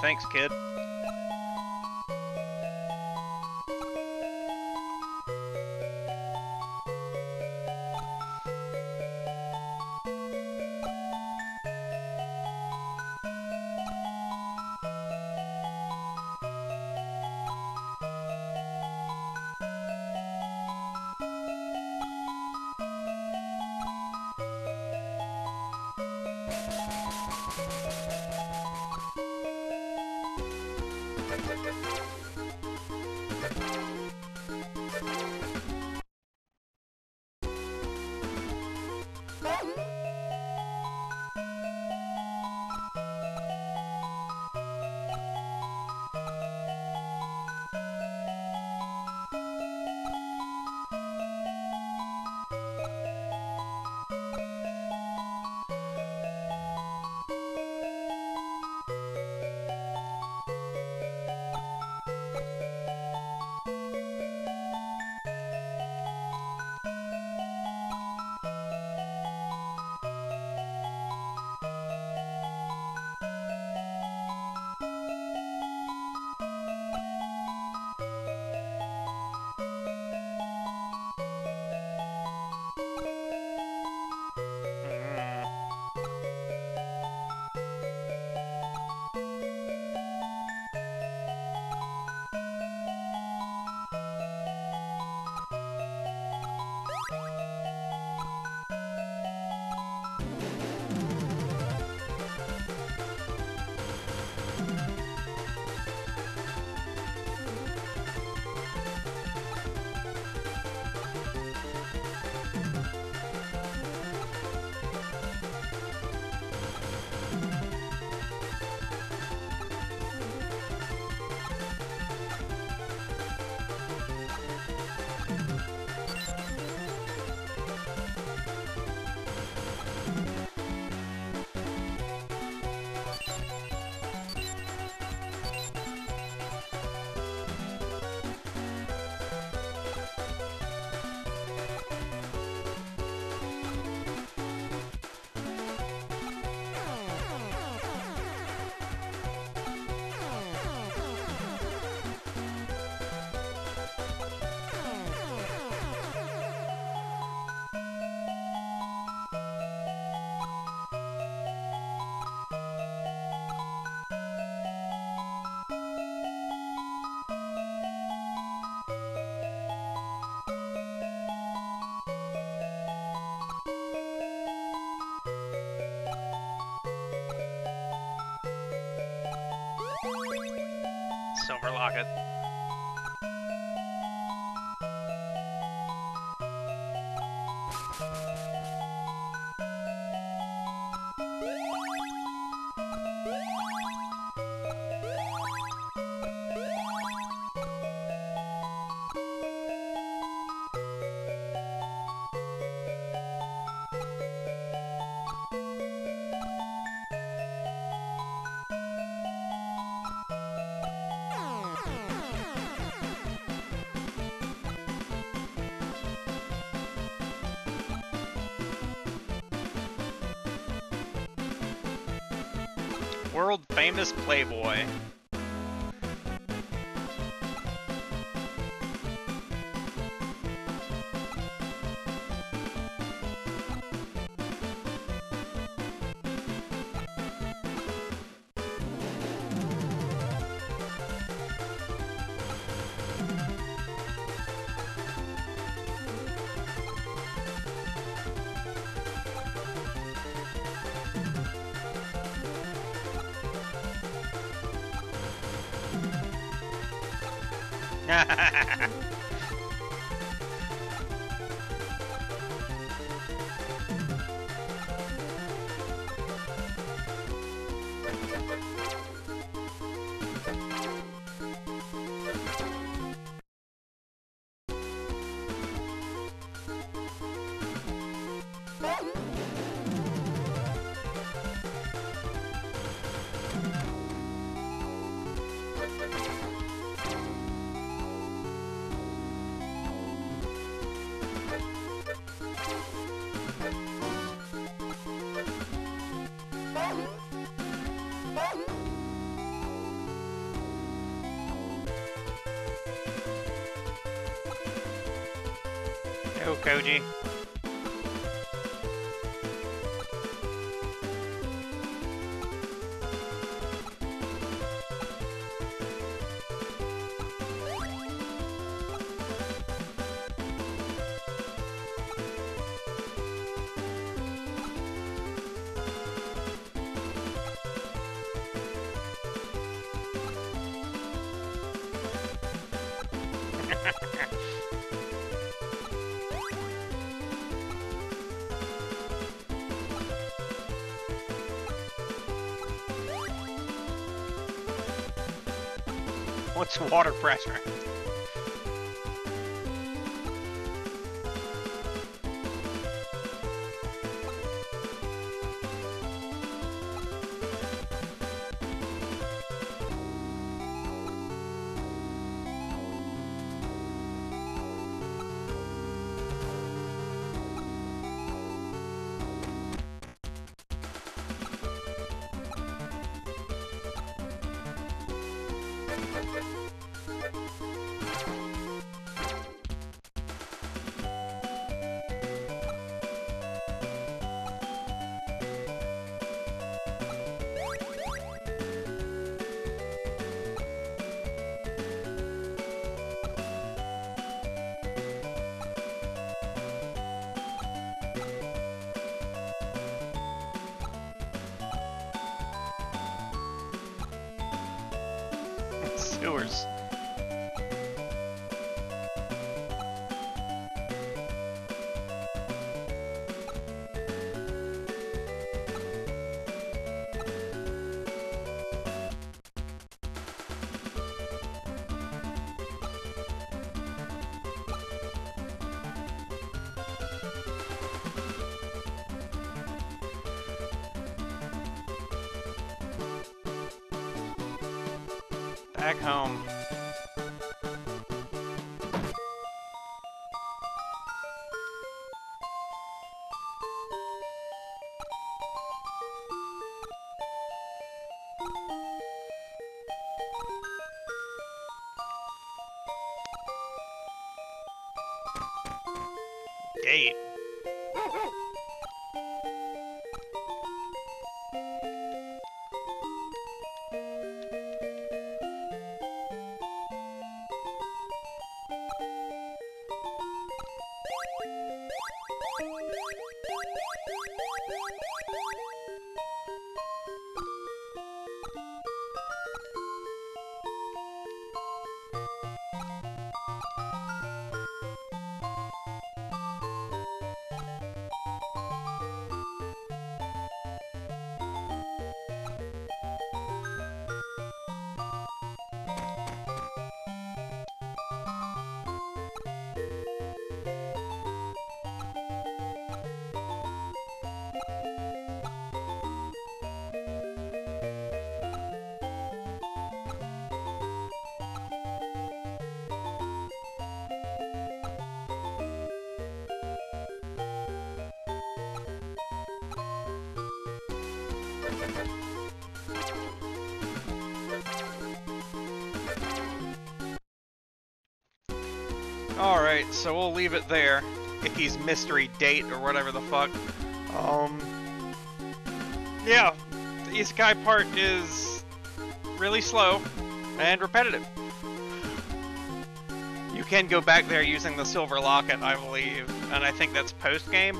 Thanks, kid. Silver locket. Playboy. What's water pressure? Alright, so we'll leave it there. Ikki's mystery date or whatever the fuck. Um. Yeah, the isekai part is really slow and repetitive. You can go back there using the silver locket, I believe, and I think that's post game.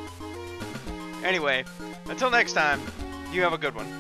Anyway, until next time, you have a good one.